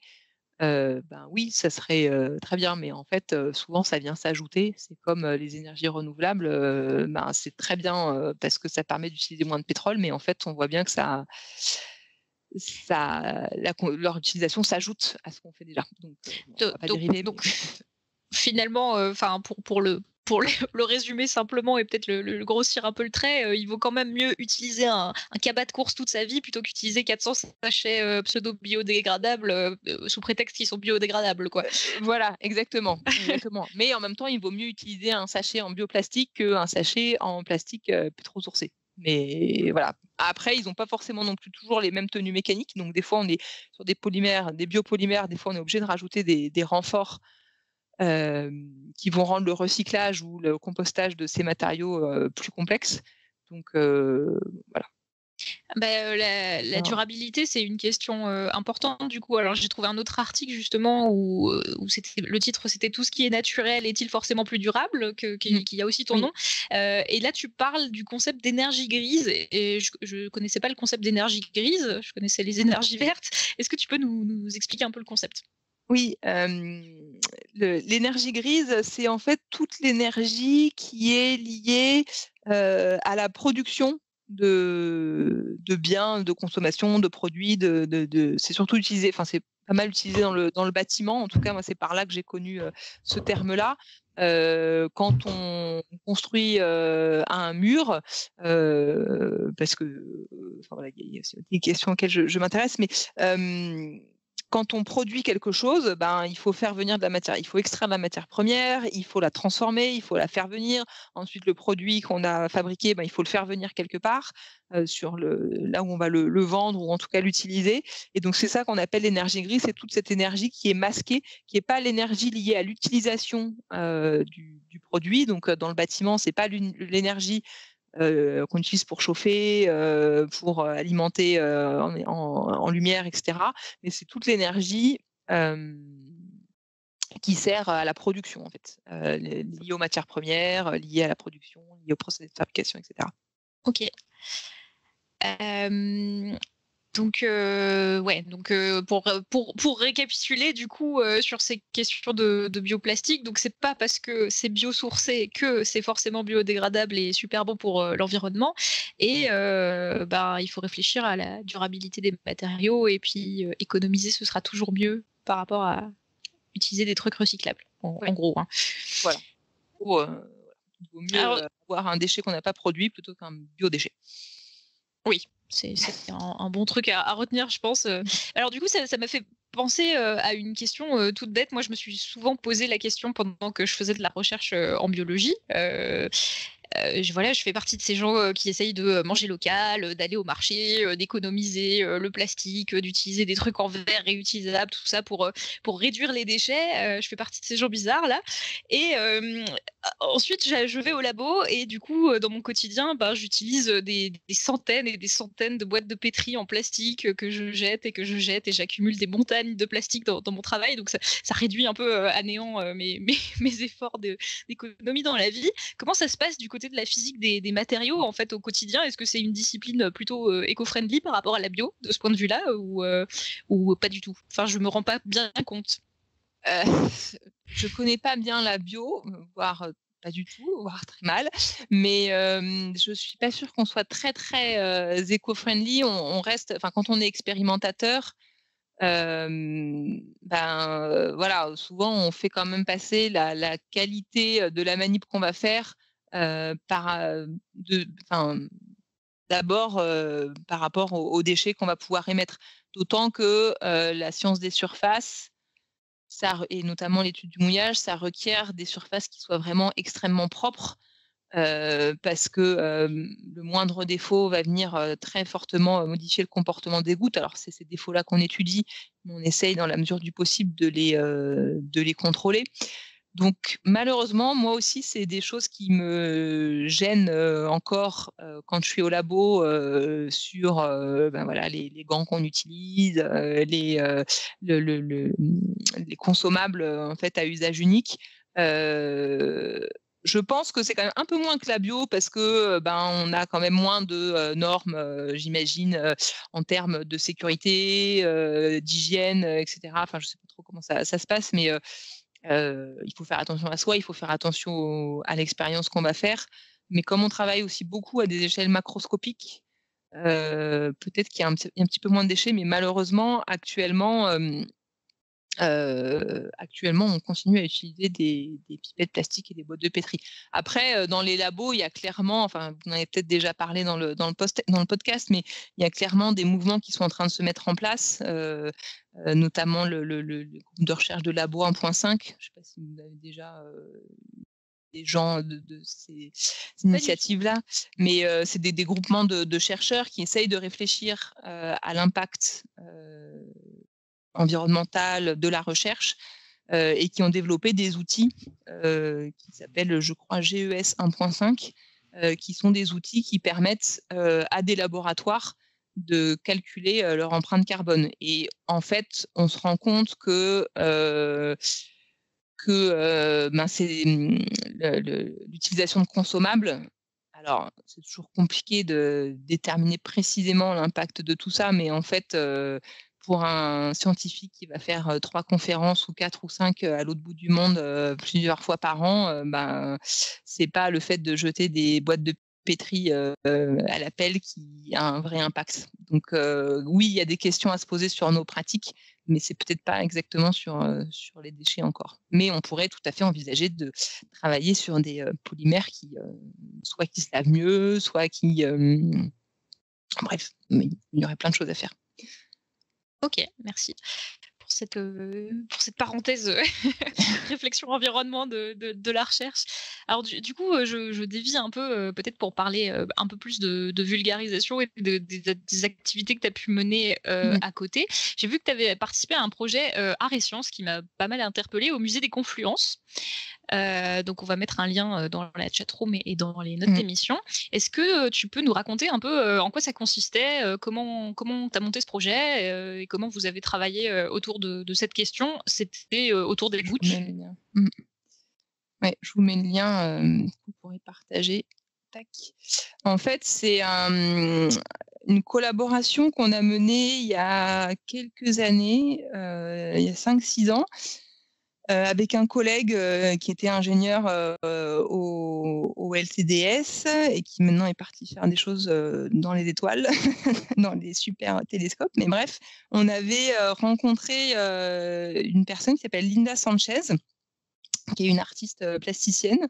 ben oui, ça serait très bien, mais en fait, souvent ça vient s'ajouter. C'est comme les énergies renouvelables, ben, c'est très bien parce que ça permet d'utiliser moins de pétrole, mais en fait, on voit bien que ça, ça, leur utilisation s'ajoute à ce qu'on fait déjà. Donc, finalement, enfin pour, pour le pour le, résumer simplement et peut-être le, grossir un peu le trait, il vaut quand même mieux utiliser un, un cabas de course toute sa vie plutôt qu'utiliser 400 sachets pseudo-biodégradables sous prétexte qu'ils sont biodégradables. Quoi. Voilà, exactement, exactement. Mais en même temps, il vaut mieux utiliser un sachet en bioplastique qu'un sachet en plastique trop sourcé. Mais voilà. Après, ils n'ont pas forcément non plus toujours les mêmes tenues mécaniques. Donc, des fois, on est sur des polymères, des biopolymères. Des fois, on est obligé de rajouter des, renforts qui vont rendre le recyclage ou le compostage de ces matériaux plus complexes. Donc, voilà. Bah, la, durabilité, c'est une question importante du coup. Alors j'ai trouvé un autre article justement où, c'était le titre c'était tout ce qui est naturel est-il forcément plus durable que, mmh. y a aussi ton nom. et là tu parles du concept d'énergie grise et je, ne connaissais pas le concept d'énergie grise, je connaissais les énergies vertes. Est-ce que tu peux nous, expliquer un peu le concept? Oui, l'énergie grise, c'est en fait toute l'énergie qui est liée à la production de, de biens, de consommation, de produits. De, de, C'est surtout utilisé, enfin c'est pas mal utilisé dans le, dans le bâtiment. En tout cas, moi c'est par là que j'ai connu ce terme-là. quand on construit un mur, parce que enfin, voilà, il y, a des questions auxquelles je, je m'intéresse, mais quand on produit quelque chose, ben, il faut faire venir de la matière, il faut extraire de la matière première, il faut la transformer, il faut la faire venir. Ensuite, le produit qu'on a fabriqué, ben, il faut le faire venir quelque part, euh, sur là où on va le, vendre ou en tout cas l'utiliser. Et donc, c'est ça qu'on appelle l'énergie grise, c'est toute cette énergie qui est masquée, qui n'est pas l'énergie liée à l'utilisation euh, du, du, produit. Donc, euh, dans le bâtiment, c'est pas l'énergie qu'on utilise pour chauffer, euh, pour alimenter euh, en, lumière, etc. Mais c'est toute l'énergie qui sert à la production, en fait, liée aux matières premières, liée à la production, liée au processus de fabrication, etc. Ok. Donc, ouais, donc pour, pour, pour, récapituler du coup sur ces questions de, de bioplastique, donc c'est pas parce que c'est biosourcé que c'est forcément biodégradable et super bon pour l'environnement. Et ben, il faut réfléchir à la durabilité des matériaux et puis économiser, ce sera toujours mieux par rapport à utiliser des trucs recyclables, en, gros. Hein. Voilà. il vaut mieux avoir un déchet qu'on n'a pas produit plutôt qu'un biodéchet. Oui, c'est un, bon truc à, retenir, je pense. Euh. Alors du coup, ça m'a fait penser euh, à une question euh, toute bête. Moi, je me suis souvent posé la question pendant que je faisais de la recherche en biologie. Euh, je, voilà, je fais partie de ces gens euh, qui essayent de euh, manger local, d'aller au marché, d'économiser le plastique, d'utiliser des trucs en verre réutilisables, tout ça pour, pour réduire les déchets. je fais partie de ces gens bizarres là. Et ensuite, je vais au labo et du coup, dans mon quotidien, ben, j'utilise des, centaines et des centaines de boîtes de pétri en plastique que je jette et que je jette et j'accumule des montagnes de plastique dans, mon travail. Donc ça, réduit un peu à néant mes, mes, mes efforts d'économie dans la vie. Comment ça se passe du côté de la physique des, matériaux en fait au quotidien Est-ce que c'est une discipline plutôt euh, éco-friendly par rapport à la bio de ce point de vue-là ou, euh, ou pas du tout? Enfin, je me rends pas bien compte. Euh, je connais pas bien la bio, voire pas du tout, voire très mal. Mais euh, je suis pas sûre qu'on soit très très éco-friendly. On, reste, enfin quand on est expérimentateur, ben voilà, souvent on fait quand même passer la qualité de la manip qu'on va faire d'abord par rapport aux, déchets qu'on va pouvoir émettre. D'autant que la science des surfaces, et notamment l'étude du mouillage, ça requiert des surfaces qui soient vraiment extrêmement propres. parce que le moindre défaut va venir très fortement modifier le comportement des gouttes. Alors c'est ces défauts-là qu'on étudie, mais on essaye dans la mesure du possible de les contrôler. Donc malheureusement, moi aussi, c'est des choses qui me gênent encore quand je suis au labo sur ben voilà, les, gants qu'on utilise, les, les consommables en fait à usage unique. je pense que c'est quand même un peu moins que la bio parce que ben on a quand même moins de normes, j'imagine, en termes de sécurité, d'hygiène, etc. Enfin, je sais pas trop comment ça se passe, mais il faut faire attention à soi, il faut faire attention à l'expérience qu'on va faire. Mais comme on travaille aussi beaucoup à des échelles macroscopiques, peut-être qu'il y, a un petit peu moins de déchets, mais malheureusement, actuellement, actuellement, on continue à utiliser des, pipettes plastiques et des boîtes de pétri. Après, dans les labos, il y a clairement, enfin, vous en avez peut-être déjà parlé dans le, dans, le post, dans le podcast, mais il y a clairement des mouvements qui sont en train de se mettre en place, notamment le, groupe de recherche de labo 1.5. Je ne sais pas si vous avez déjà des gens de, ces, initiatives-là, mais c'est des, groupements de, chercheurs qui essayent de réfléchir à l'impact environnementale de la recherche euh, et qui ont développé des outils euh, qui s'appellent, je crois, GES 1.5, euh, qui sont des outils qui permettent à des laboratoires de calculer leur empreinte carbone. Et en fait, on se rend compte que que ben c'est l'utilisation de consommables. Alors, c'est toujours compliqué de déterminer précisément l'impact de tout ça, mais en fait, pour un scientifique qui va faire trois conférences ou quatre ou cinq à l'autre bout du monde plusieurs fois par an, ben c'est pas le fait de jeter des boîtes de pétri à l'appel qui a un vrai impact. Donc oui, il y a des questions à se poser sur nos pratiques, mais c'est peut-être pas exactement sur, sur les déchets encore. Mais on pourrait tout à fait envisager de travailler sur des polymères qui soit qui se lavent mieux, soit qui bref, il y aurait plein de choses à faire. Ok, merci pour cette, pour cette parenthèse réflexion environnement de, de, la recherche. Alors du, coup, je, je, dévie un peu, peut-être pour parler un peu plus de, vulgarisation et des activités que tu as pu mener mmh. à côté. J'ai vu que tu avais participé à un projet Art et Sciences qui m'a pas mal interpellé au musée des Confluences. Euh, donc, on va mettre un lien euh, dans la chatroom et, et dans les notes mmh. d'émission. Est-ce que euh, tu peux nous raconter un peu en quoi ça consistait, comment comment tu as monté ce projet et comment vous avez travaillé autour de, cette question? C'était autour des gouttes. Mmh. Ouais, je vous mets le lien, vous pourrez partager. Tac. En fait, c'est un, une collaboration qu'on a menée il y a quelques années, il y a 5-6 ans, avec un collègue qui était ingénieur au, au, LCDS et qui maintenant est parti faire des choses dans les étoiles, dans les super télescopes. Mais bref, on avait rencontré une personne qui s'appelle Linda Sanchez, qui est une artiste plasticienne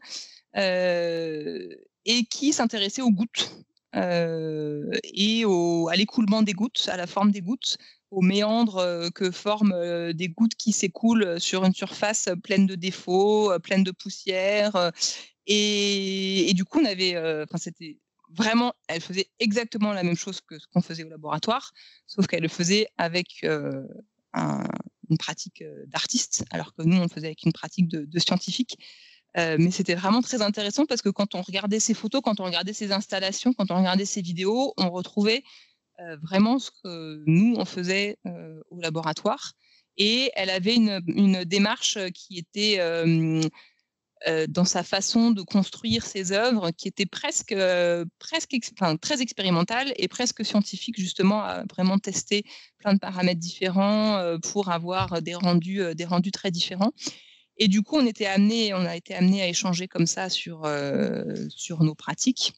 et qui s'intéressait aux gouttes et à l'écoulement des gouttes, à la forme des gouttes aux méandres que forment des gouttes qui s'écoulent sur une surface pleine de défauts, pleine de poussière. Et, du coup, on avait, enfin, c'était vraiment, elle faisait exactement la même chose que ce qu'on faisait au laboratoire, sauf qu'elle le faisait avec une pratique d'artiste, alors que nous, on le faisait avec une pratique de, scientifique. mais c'était vraiment très intéressant parce que quand on regardait ces photos, quand on regardait ces installations, quand on regardait ces vidéos, on retrouvait euh, vraiment ce que nous, on faisait euh, au laboratoire. Et elle avait une, démarche qui était euh, dans sa façon de construire ses œuvres, qui était presque, presque très expérimentale et presque scientifique, justement, à vraiment tester plein de paramètres différents pour avoir des rendus, des rendus très différents. Et du coup, on, était amené, on a été amené à échanger comme ça sur, sur nos pratiques.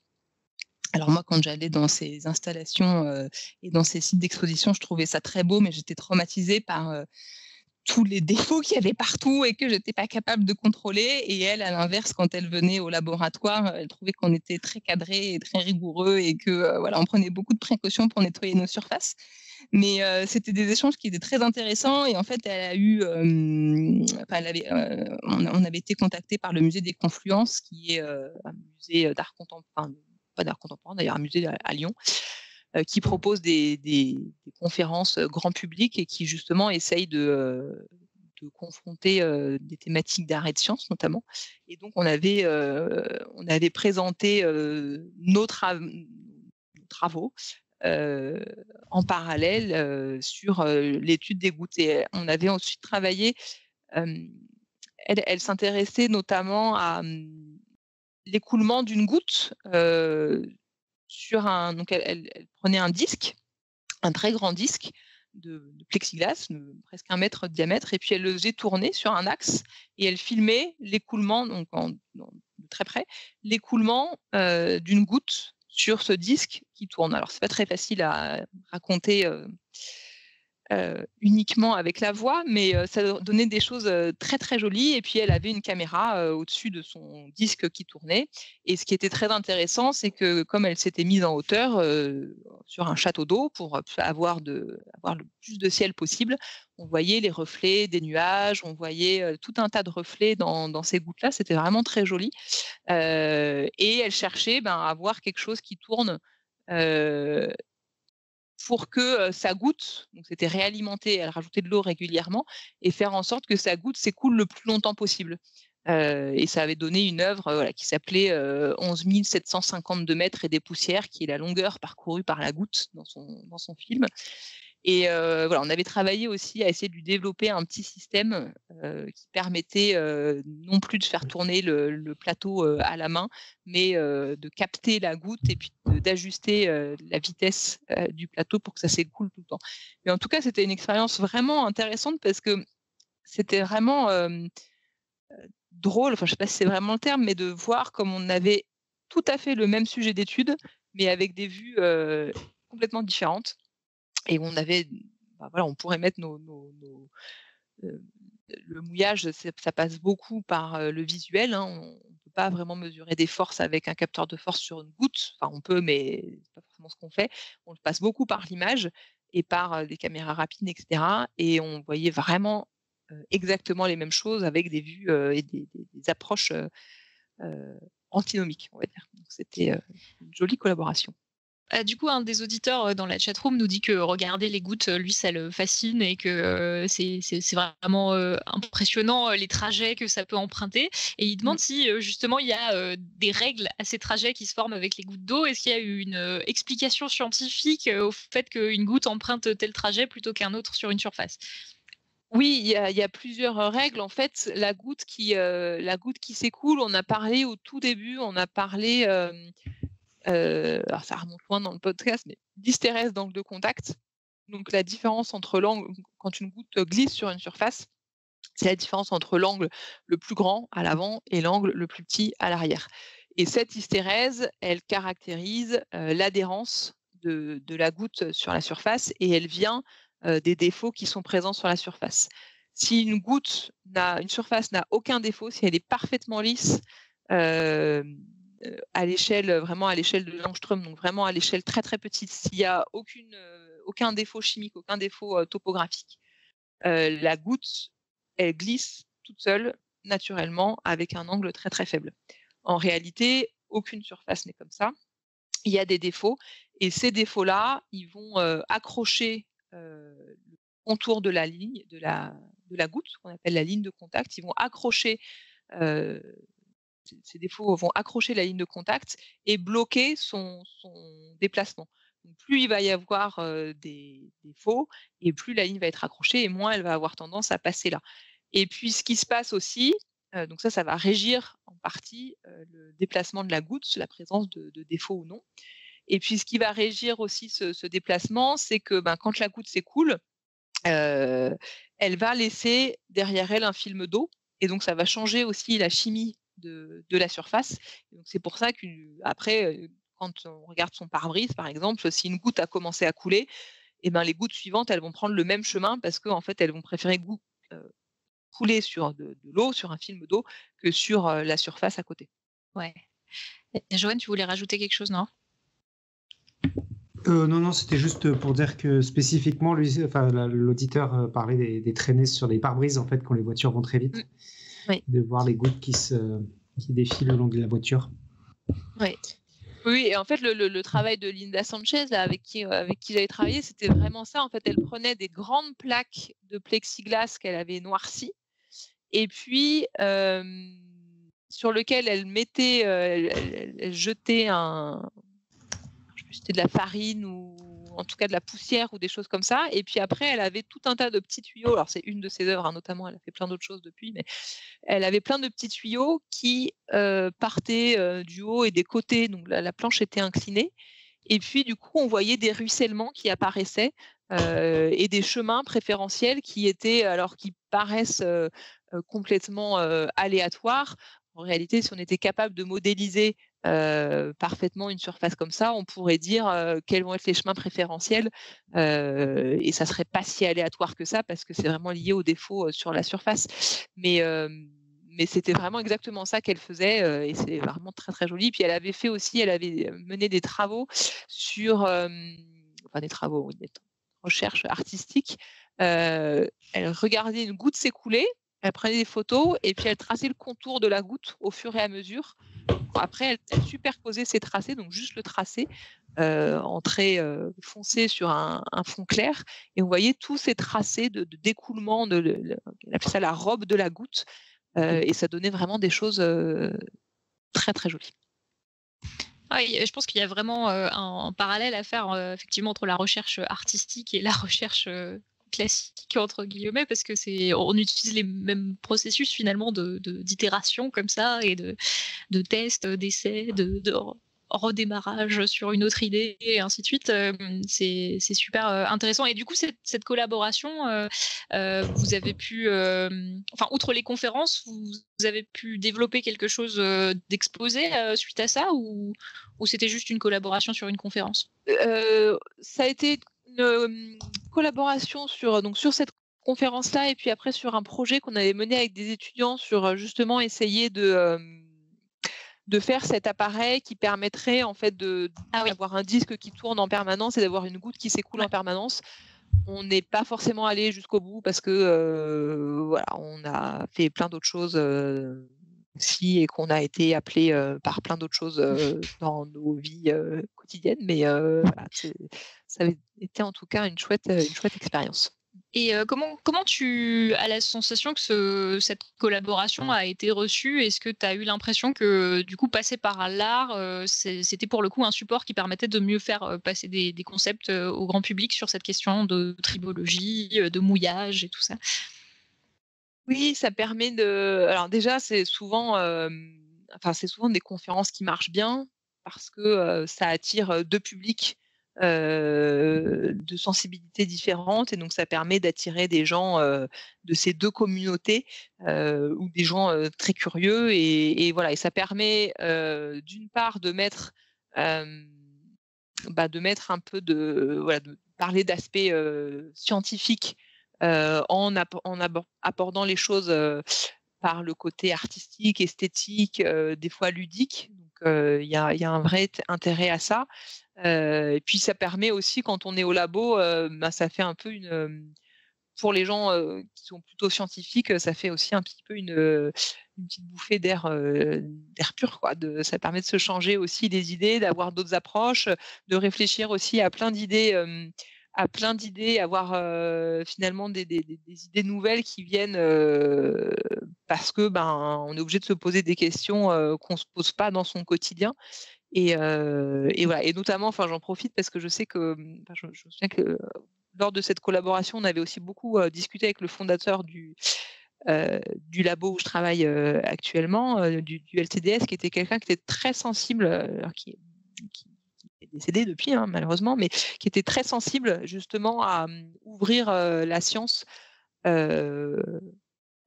Alors moi, quand j'allais dans ces installations et dans ces sites d'exposition, je trouvais ça très beau, mais j'étais traumatisée par tous les défauts qu'il y avait partout et que je n'étais pas capable de contrôler. Et elle, à l'inverse, quand elle venait au laboratoire, elle trouvait qu'on était très cadré et très rigoureux et que voilà, on prenait beaucoup de précautions pour nettoyer nos surfaces. Mais c'était des échanges qui étaient très intéressants et en fait, elle a eu, avait, on, avait été contacté par le musée des Confluences, qui est un musée d'art contemporain d'art contemporain, d'ailleurs un musée à, Lyon, euh, qui propose des, conférences euh, grand public et qui justement essaye de, euh, confronter des thématiques d'art et de sciences notamment. Et donc on avait, on avait présenté nos, travaux en parallèle sur l'étude des gouttes. Et on avait ensuite travaillé, elle, elle s'intéressait notamment à l'écoulement d'une goutte sur un. Donc, elle, prenait un disque, un très grand disque de, plexiglas, presque un mètre de diamètre, et puis elle le faisait tourner sur un axe et elle filmait l'écoulement, donc de très près, l'écoulement d'une goutte sur ce disque qui tourne. Alors, c'est pas très facile à raconter euh, uniquement avec la voix, mais euh, ça donnait des choses euh, très très jolies. Et puis elle avait une caméra au-dessus de son disque qui tournait. Et ce qui était très intéressant, c'est que comme elle s'était mise en hauteur sur un château d'eau pour avoir, le plus de ciel possible, on voyait les reflets des nuages, on voyait tout un tas de reflets dans, dans ces gouttes-là. C'était vraiment très joli. et elle cherchait ben, à avoir quelque chose qui tourne pour que ça goutte, donc c'était réalimenté, elle rajoutait de l'eau régulièrement, et faire en sorte que sa goutte s'écoule le plus longtemps possible. et ça avait donné une œuvre qui s'appelait 11 752 mètres et des poussières, qui est la longueur parcourue par la goutte dans son, dans son film. Et voilà, on avait travaillé aussi à essayer de lui développer un petit système qui permettait non plus de faire tourner le, plateau à la main, mais de capter la goutte et puis d'ajuster la vitesse du plateau pour que ça s'écoule tout le temps. Mais en tout cas, c'était une expérience vraiment intéressante parce que c'était vraiment drôle, enfin je ne sais pas si c'est vraiment le terme, mais de voir comme on avait tout à fait le même sujet d'étude, mais avec des vues complètement différentes et on avait, bah, voilà, on pourrait mettre nos, le mouillage, ça passe beaucoup par le visuel. Hein, on ne peut pas vraiment mesurer des forces avec un capteur de force sur une goutte. Enfin, on peut, mais c'est pas forcément ce qu'on fait. On le passe beaucoup par l'image et par des caméras rapides, etc. Et on voyait vraiment exactement les mêmes choses avec des vues et des, approches antinomiques, on va dire. C'était une jolie collaboration. Ah, du coup, un des auditeurs euh, dans la chatroom nous dit que regarder les gouttes, euh, lui, ça le fascine et que euh, c'est vraiment impressionnant les trajets que ça peut emprunter. Et il demande mmh. si justement il y a des règles à ces trajets qui se forment avec les gouttes d'eau. Est-ce qu'il y a eu une explication scientifique au fait qu'une goutte emprunte tel trajet plutôt qu'un autre sur une surface? Oui, il y, a, plusieurs règles. En fait, la goutte qui, la goutte qui s'écoule, on a parlé au tout début, on a parlé alors ça remonte loin dans le podcast, mais d'hystérèse d'angle de contact. Donc la différence entre l'angle, quand une goutte glisse sur une surface, c'est la différence entre l'angle le plus grand à l'avant et l'angle le plus petit à l'arrière. Et cette hystérèse, elle caractérise l'adhérence de, la goutte sur la surface et elle vient des défauts qui sont présents sur la surface. Si une goutte, une surface n'a aucun défaut, si elle est parfaitement lisse, à l'échelle vraiment à l'échelle de l'angstrom, donc vraiment à l'échelle très très petite, s'il n'y a aucune, aucun défaut chimique, aucun défaut topographique, la goutte elle glisse toute seule naturellement avec un angle très très faible. En réalité, aucune surface n'est comme ça. Il y a des défauts et ces défauts-là, ils vont accrocher le contour de la ligne, de la, de la goutte, qu'on appelle la ligne de contact. Ils vont accrocher ces défauts vont accrocher la ligne de contact et bloquer son, déplacement. plus il va y avoir des défauts et plus la ligne va être accrochée et moins elle va avoir tendance à passer là. Et puis ce qui se passe aussi, donc ça, ça va régir en partie le déplacement de la goutte, la présence de, défauts ou non. Et puis ce qui va régir aussi ce, déplacement, c'est que ben, quand la goutte s'écoule, elle va laisser derrière elle un film d'eau. Et donc ça va changer aussi la chimie de, la surface. c'est pour ça qu'après, quand on regarde son pare-brise, par exemple, si une goutte a commencé à couler, et eh ben, les gouttes suivantes, elles vont prendre le même chemin parce qu'en fait, elles vont préférer couler sur de, l'eau, sur un film d'eau, que sur la surface à côté. Ouais. Et Joanne, tu voulais rajouter quelque chose, non? Euh, non, non, c'était juste pour dire que spécifiquement, enfin, l'auditeur parlait des, traînées sur les pare-brises en fait quand les voitures vont très vite, de voir les gouttes qui se qui défilent le long de la voiture. Oui. Oui, et en fait, le, travail de Linda Sanchez, avec qui, avec qui j'avais travaillé, c'était vraiment ça. En fait, elle prenait des grandes plaques de plexiglas qu'elle avait noircies et puis sur lequel elle mettait, elle, jetait un, c'était de la farine ou en tout cas de la poussière ou des choses comme ça. Et puis après, elle avait tout un tas de petits tuyaux. Alors c'est une de ses œuvres, hein, notamment. Elle a fait plein d'autres choses depuis, mais elle avait plein de petits tuyaux qui partaient du haut et des côtés. Donc la, planche était inclinée. Et puis du coup, on voyait des ruissellements qui apparaissaient et des chemins préférentiels qui étaient, alors qui paraissent complètement aléatoires. En réalité, si on était capable de modéliser parfaitement une surface comme ça, on pourrait dire quels vont être les chemins préférentiels et ça serait pas si aléatoire que ça parce que c'est vraiment lié aux défauts sur la surface. Mais mais c'était vraiment exactement ça qu'elle faisait et c'est vraiment très très joli. Puis elle avait fait aussi, elle avait mené des travaux sur, enfin des travaux, des recherches artistiques. elle regardait une goutte s'écouler elle prenait des photos et puis elle traçait le contour de la goutte au fur et à mesure. Après, elle, superposait ces tracés, donc juste le tracé euh, en trait euh, foncé sur un, fond clair. Et on voyait tous ces tracés de, d'écoulement, de, elle appelait ça la robe de la goutte. Euh, et ça donnait vraiment des choses très très jolies. je pense qu'il y a vraiment un, parallèle à faire effectivement entre la recherche artistique et la recherche classique entre guillemets parce que c'est on utilise les mêmes processus finalement de d'itération comme ça et de, de tests, d'essais, de, redémarrage sur une autre idée et ainsi de suite. Euh, c'est super euh, intéressant. Et du coup, cette, cette collaboration, euh, vous avez pu, enfin, outre les conférences, vous, avez pu développer quelque chose d'exposé suite à ça ou, ou c'était juste une collaboration sur une conférence? Ça a été une collaboration sur, donc, sur cette conférence-là et puis après sur un projet qu'on avait mené avec des étudiants sur justement essayer de, de faire cet appareil qui permettrait en fait de ah d'avoir un disque qui tourne en permanence et d'avoir une goutte qui s'écoule en permanence. On n'est pas forcément allé jusqu'au bout parce que voilà, on a fait plein d'autres choses aussi et qu'on a été appelé par plein d'autres choses dans nos vies Mais voilà, ça avait été en tout cas une chouette, une chouette expérience. Et comment, comment tu as la sensation que cette collaboration a été reçue? Est-ce que tu as eu l'impression que du coup passer par l'art, c'était pour le coup un support qui permettait de mieux faire passer des, des concepts au grand public sur cette question de tribologie, de mouillage et tout ça? Oui, ça permet de. Alors déjà, c'est souvent, enfin, c'est souvent des conférences qui marchent bien parce que ça attire deux publics de sensibilités différentes et donc ça permet d'attirer des gens de ces deux communautés ou des gens très curieux et, voilà et ça permet d'une part de mettre bah, de mettre un peu de de parler d'aspects scientifiques en, en abordant les choses par le côté artistique, esthétique, des fois ludique. Il y, a, un vrai intérêt à ça. Euh, et puis ça permet aussi quand on est au labo, euh, bah, ça fait un peu une pour les gens qui sont plutôt scientifiques, ça fait aussi un petit peu une, petite bouffée d'air pur. Quoi. Ça permet de se changer aussi des idées, d'avoir d'autres approches, de réfléchir aussi à plein d'idées, à plein d'idées, avoir finalement des, idées nouvelles qui viennent parce que ben on est obligé de se poser des questions qu'on se pose pas dans son quotidien. Et, et, voilà. Et notamment, enfin, j'en profite parce que je sais que, je, me souviens que lors de cette collaboration, on avait aussi beaucoup discuté avec le fondateur du, du labo où je travaille actuellement, du, du, LTDS, qui était quelqu'un qui était très sensible, qui, qui, décédé depuis, hein, malheureusement, mais qui était très sensible justement à mmh, ouvrir la science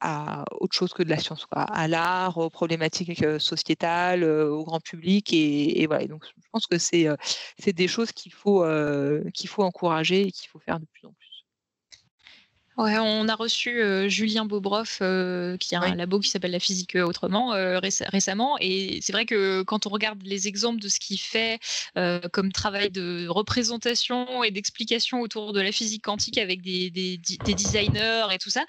à autre chose que de la science, à l'art, aux problématiques sociétales, au grand public. Et, voilà. donc, je pense que c'est des choses qu'il faut, qu'il faut encourager et qu'il faut faire de plus en plus. Ouais, on a reçu Julien Bobroff, qui a un labo qui s'appelle La Physique Autrement, récemment. Et c'est vrai que quand on regarde les exemples de ce qu'il fait comme travail de représentation et d'explication autour de la physique quantique avec des, des, designers et tout ça,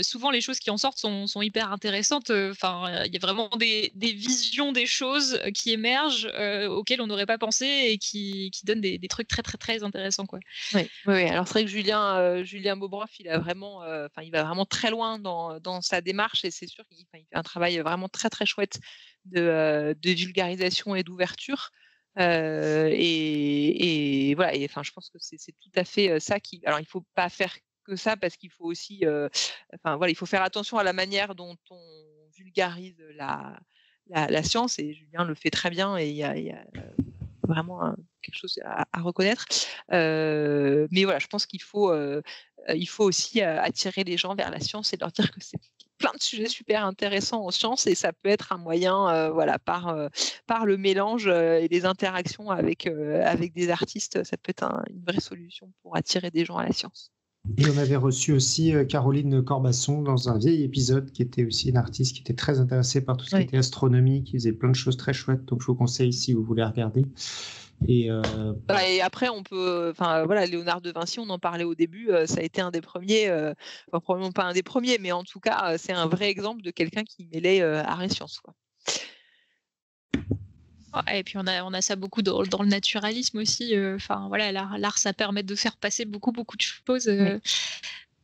souvent les choses qui en sortent sont, sont hyper intéressantes. Enfin, il y a vraiment des, visions des choses qui émergent auxquelles on n'aurait pas pensé et qui, qui donnent des, trucs très, très, très intéressants. Quoi. Oui, oui, alors c'est vrai que Julien, Julien Bobroff, il a vraiment, enfin, il va vraiment très loin dans, dans sa démarche et c'est sûr qu'il fait un travail vraiment très très chouette de, de vulgarisation et d'ouverture. et, et, voilà, et je pense que c'est tout à fait ça qui. Alors, il faut pas faire que ça parce qu'il faut aussi, enfin voilà, il faut faire attention à la manière dont on vulgarise la, la, science et Julien le fait très bien et il y a, vraiment quelque chose à reconnaître. mais voilà, je pense qu'il faut il faut aussi attirer les gens vers la science et leur dire que c'est plein de sujets super intéressants en science et ça peut être un moyen, voilà, par, par le mélange et les interactions avec, avec des artistes, ça peut être une vraie solution pour attirer des gens à la science. Et on avait reçu aussi Caroline Corbasson dans un vieil épisode qui était aussi une artiste qui était très intéressée par tout ce qui était astronomie, qui faisait plein de choses très chouettes. Donc je vous conseille si vous voulez regarder. Euh, bah, et, après, on peut, enfin voilà, Léonard de Vinci, on en parlait au début, euh, ça a été un des premiers, euh, probablement pas un des premiers, mais en tout cas, c'est un vrai exemple de quelqu'un qui mêlait art et science. Quoi. Et puis on a, on a ça beaucoup dans, le naturalisme aussi. Enfin voilà, l'art, ça permet de faire passer beaucoup beaucoup de choses.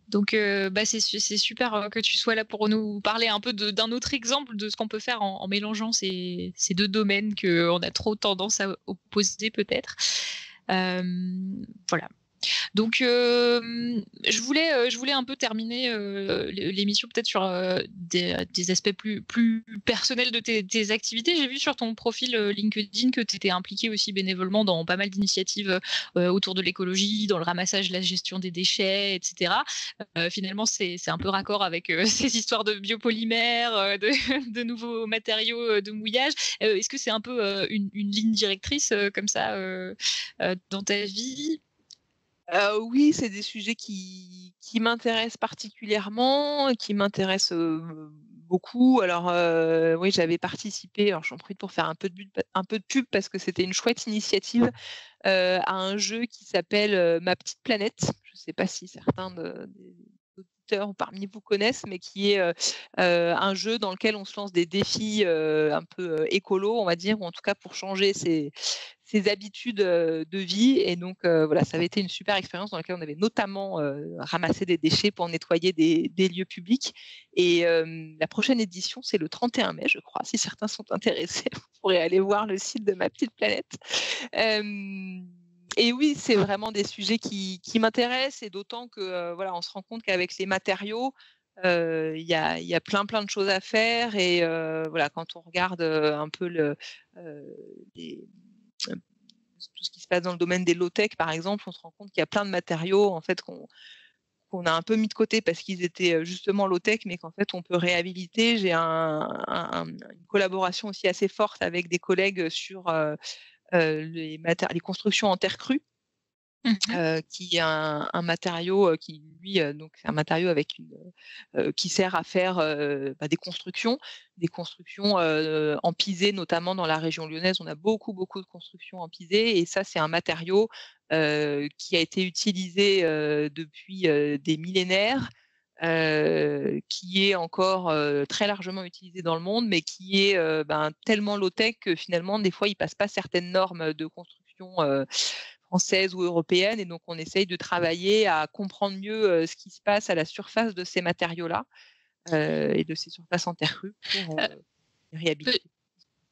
Donc, euh, bah, c'est super euh, que tu sois là pour nous parler un peu d'un autre exemple de ce qu'on peut faire en, mélangeant ces, deux domaines qu'on a trop tendance à opposer peut-être. Euh, voilà. Donc, euh, je, voulais, euh, je voulais un peu terminer euh, l'émission peut-être sur des, aspects plus, personnels de tes, activités. J'ai vu sur ton profil LinkedIn que tu étais impliqué aussi bénévolement dans pas mal d'initiatives autour de l'écologie, dans le ramassage, la gestion des déchets, etc. finalement, c'est un peu raccord avec ces histoires de biopolymères, de, nouveaux matériaux de mouillage. Est-ce que c'est un peu une, ligne directrice comme ça dans ta vie? Oui, c'est des sujets qui, qui m'intéressent particulièrement, qui m'intéressent beaucoup. Alors, oui, j'avais participé, alors j'en profite pour faire un peu de, un peu de pub parce que c'était une chouette initiative à un jeu qui s'appelle Ma petite planète. Je ne sais pas si certains parmi vous connaissent, mais qui est un jeu dans lequel on se lance des défis un peu écolo, on va dire, ou en tout cas pour changer ses, ses habitudes de vie. Et donc, voilà, ça avait été une super expérience dans laquelle on avait notamment ramassé des déchets pour nettoyer des, lieux publics. Et la prochaine édition, c'est le 31 mai, je crois. Si certains sont intéressés, vous pourrez aller voir le site de ma petite planète. Et oui, c'est vraiment des sujets qui, m'intéressent, et d'autant que voilà, on se rend compte qu'avec les matériaux, il y, a, plein plein de choses à faire et voilà quand on regarde un peu tout ce qui se passe dans le domaine des low-tech par exemple, on se rend compte qu'il y a plein de matériaux en fait qu'on a un peu mis de côté parce qu'ils étaient justement low-tech, mais qu'en fait on peut réhabiliter. J'ai un, une collaboration aussi assez forte avec des collègues sur les, les constructions en terre crue. Mmh qui est un, matériau qui lui donc un matériau avec une qui sert à faire bah, des constructions des constructions en pisé notamment dans la région lyonnaise on a beaucoup beaucoup de constructions en pisé et ça c'est un matériau qui a été utilisé depuis des millénaires qui est encore très largement utilisé dans le monde, mais qui est ben, tellement low-tech que finalement, des fois, il passe pas certaines normes de construction française ou européenne. Et donc, on essaye de travailler à comprendre mieux ce qui se passe à la surface de ces matériaux-là et de ces surfaces en terre crue pour réhabiliter.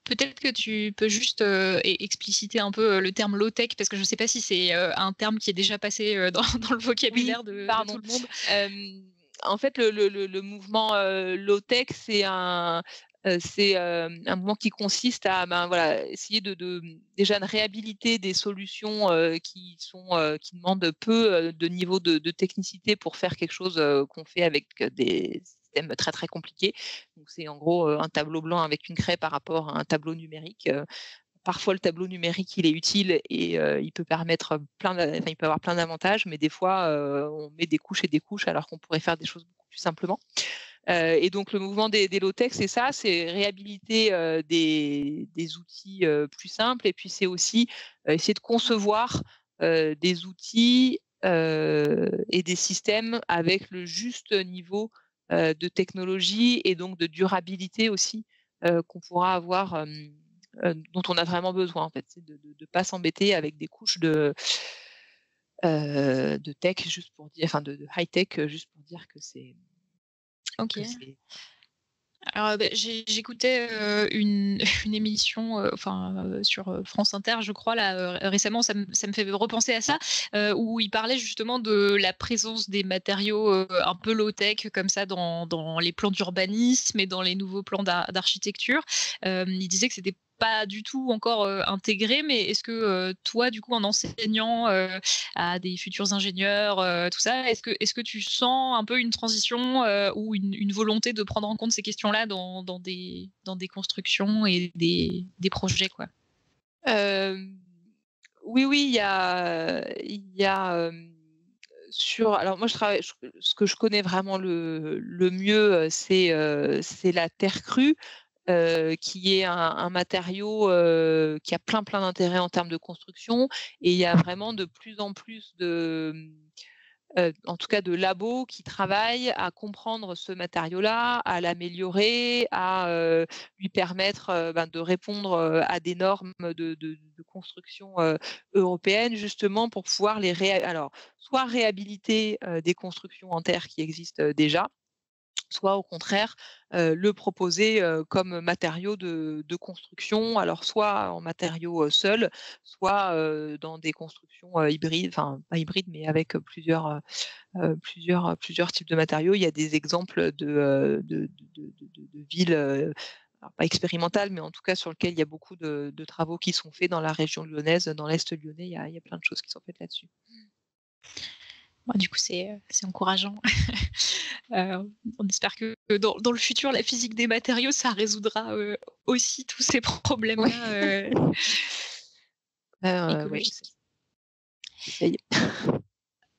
Peut-être que tu peux juste expliciter un peu le terme low-tech, parce que je ne sais pas si c'est un terme qui est déjà passé dans, le vocabulaire de, tout le monde. En fait, le, mouvement low-tech, c'est un, mouvement qui consiste à ben, essayer de, déjà de réhabiliter des solutions qui, demandent peu de niveau de, technicité pour faire quelque chose qu'on fait avec des systèmes très très compliqués. C'est en gros un tableau blanc avec une craie par rapport à un tableau numérique. Parfois, le tableau numérique, il est utile et il peut permettre plein, il peut avoir plein d'avantages, mais des fois, on met des couches et des couches alors qu'on pourrait faire des choses beaucoup plus simplement. Et donc le mouvement des, des low-tech, c'est ça, c'est réhabiliter des, des, outils plus simples et puis c'est aussi essayer de concevoir des outils et des systèmes avec le juste niveau de technologie et donc de durabilité aussi qu'on pourra avoir, dont on a vraiment besoin en fait, c'est de ne pas s'embêter avec des couches de de tech juste pour dire, enfin de high tech juste pour dire que c'est Ok. Alors, bah, j'écoutais une, une, émission enfin, sur France Inter, je crois, là, récemment, ça, ça, me fait repenser à ça, où il parlait justement de la présence des matériaux un peu low-tech, comme ça, dans, dans les plans d'urbanisme et dans les nouveaux plans d'architecture. il disait que c'était pas du tout encore intégré, mais est-ce que toi, du coup, en enseignant à des futurs ingénieurs, tout ça, est-ce que, est que tu sens un peu une transition ou une, volonté de prendre en compte ces questions-là dans, des, dans des constructions et des, des projets quoi? Oui, oui, il y a, y a sur. Alors moi, je travaille. Ce que je connais vraiment le, le mieux, c'est c'est la terre crue. Euh, qui est un, matériau euh, qui a plein plein d'intérêts en termes de construction et il y a vraiment de plus en plus de euh, en tout cas de labos qui travaillent à comprendre ce matériau-là, à l'améliorer, à lui permettre ben, de répondre à des normes de, construction européennes, justement pour pouvoir les alors soit réhabiliter des constructions en terre qui existent déjà, soit au contraire le proposer comme matériau de, construction, alors soit en matériaux seuls, soit dans des constructions hybrides, enfin pas hybrides, mais avec plusieurs, types de matériaux. Il y a des exemples de, villes pas expérimentales, mais en tout cas sur lesquelles il y a beaucoup de, travaux qui sont faits dans la région lyonnaise, dans l'Est lyonnais, il y a plein de choses qui sont faites là-dessus du coup, c'est encourageant. Euh, on espère que dans, dans, le futur, la physique des matériaux, ça résoudra euh, aussi tous ces problèmes-là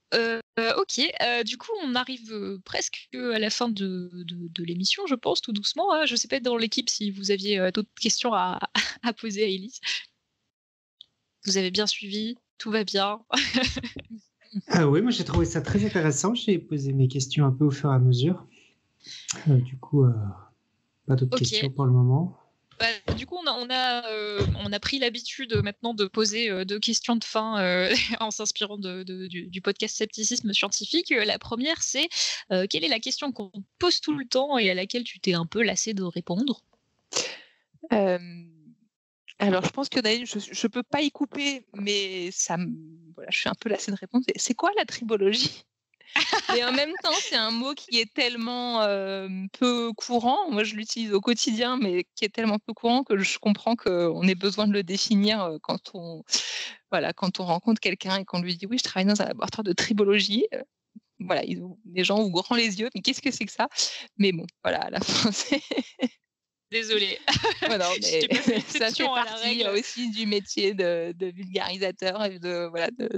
euh, ok, du coup, on arrive presque à la fin de, de, l'émission, je pense, tout doucement. Hein. Je ne sais pas dans l'équipe si vous aviez d'autres questions à, à, poser à Elise. Vous avez bien suivi, tout va bien. Ah oui, moi j'ai trouvé ça très intéressant. J'ai posé mes questions un peu au fur et à mesure. Euh, du coup, euh, pas d'autres questions pour le moment. Bah, du coup, on a, on a, euh, on a pris l'habitude maintenant de poser deux questions de fin en s'inspirant de, du, du, podcast Scepticisme scientifique. La première, c'est quelle est la question qu'on pose tout le temps et à laquelle tu t'es un peu lassé de répondre? Alors, je pense qu'il y en a une, je ne peux pas y couper, mais ça, voilà, je suis un peu lassée de répondre. C'est quoi la tribologie? Mais en même temps, c'est un mot qui est tellement peu courant. Moi, je l'utilise au quotidien, mais qui est tellement peu courant que je comprends qu'on ait besoin de le définir quand on, voilà, quand on rencontre quelqu'un et qu'on lui dit oui, je travaille dans un laboratoire de tribologie. voilà, ils ont, les gens ouvrent les yeux, mais qu'est-ce que c'est que ça? Mais bon, voilà, à la fin, Désolée. Voilà, mais ça fait partie aussi du métier de, vulgarisateur et de, voilà, de,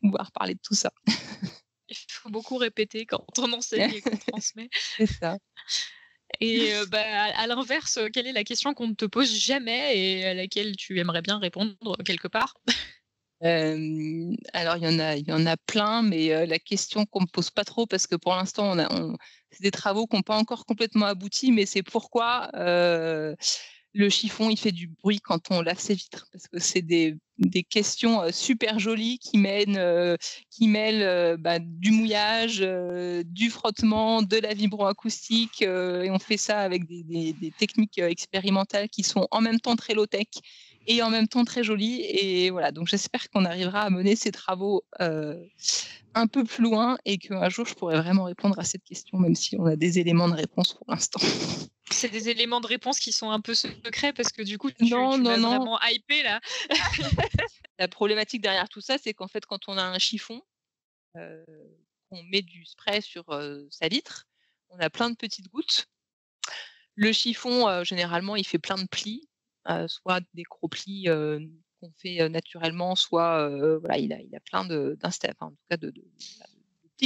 pouvoir parler de tout ça. Il faut beaucoup répéter quand on enseigne et qu'on transmet. C'est ça. Et euh, bah, à l'inverse, quelle est la question qu'on ne te pose jamais et à laquelle tu aimerais bien répondre quelque part? Alors il y en a, il y en a plein, mais la question qu'on me pose pas trop parce que pour l'instant c'est des travaux qui n'ont pas encore complètement abouti, mais c'est pourquoi le chiffon il fait du bruit quand on lave ses vitres? Parce que c'est des, questions super jolies qui mènent, qui mêlent bah, du mouillage, du frottement, de la vibroacoustique et on fait ça avec des, des, techniques expérimentales qui sont en même temps très low tech et en même temps très joli. Et voilà, donc j'espère qu'on arrivera à mener ces travaux euh, un peu plus loin et qu'un jour je pourrai vraiment répondre à cette question, même si on a des éléments de réponse pour l'instant. C'est des éléments de réponse qui sont un peu secrets parce que du coup, tu, non, non, non. vraiment hypé là. La problématique derrière tout ça, c'est qu'en fait, quand on a un chiffon, euh, on met du spray sur euh, sa vitre, on a plein de petites gouttes. Le chiffon, euh, généralement, il fait plein de plis soit des croplis qu'on fait naturellement, soit voilà, il a, a plein de, enfin, en tout cas de, de,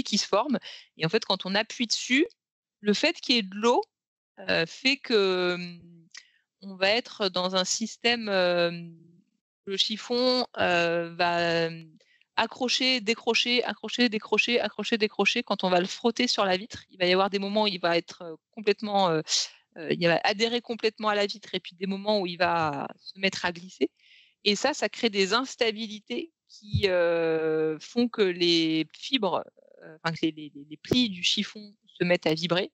qui se forment. Et en fait, quand on appuie dessus, le fait qu'il y ait de l'eau fait que on va être dans un système, le chiffon va accrocher, décrocher, accrocher, décrocher, accrocher, décrocher. Quand on va le frotter sur la vitre, il va y avoir des moments où il va être complètement il va adhérer complètement à la vitre et puis des moments où il va se mettre à glisser. Et ça, ça crée des instabilités qui euh, font que les fibres, euh, que les, plis du chiffon se mettent à vibrer.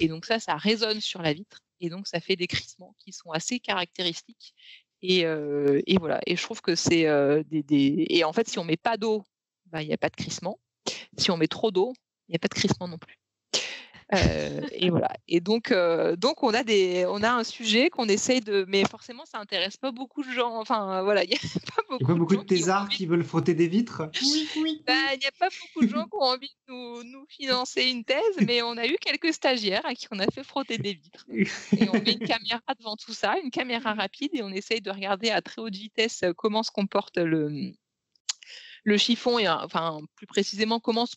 Et donc ça, ça résonne sur la vitre. Et donc ça fait des crissements qui sont assez caractéristiques. Et, voilà. Et je trouve que c'est des, Et en fait, si on met pas d'eau, bah, il n'y a pas de crissement. Si on met trop d'eau, il n'y a pas de crissement non plus. Euh, et voilà. Et donc, euh, donc on a des, on a un sujet qu'on essaye de, mais forcément, ça intéresse pas beaucoup de gens. Enfin, voilà, il n'y a pas beaucoup, a beaucoup de, thésards qui, veulent frotter des vitres? Oui, oui. Bah, il n'y a pas beaucoup de gens qui ont envie de nous, nous, financer une thèse, mais on a eu quelques stagiaires à qui on a fait frotter des vitres. Et on met une caméra devant tout ça, une caméra rapide, et on essaye de regarder à très haute vitesse euh, comment se comporte le le chiffon et enfin plus précisément comment se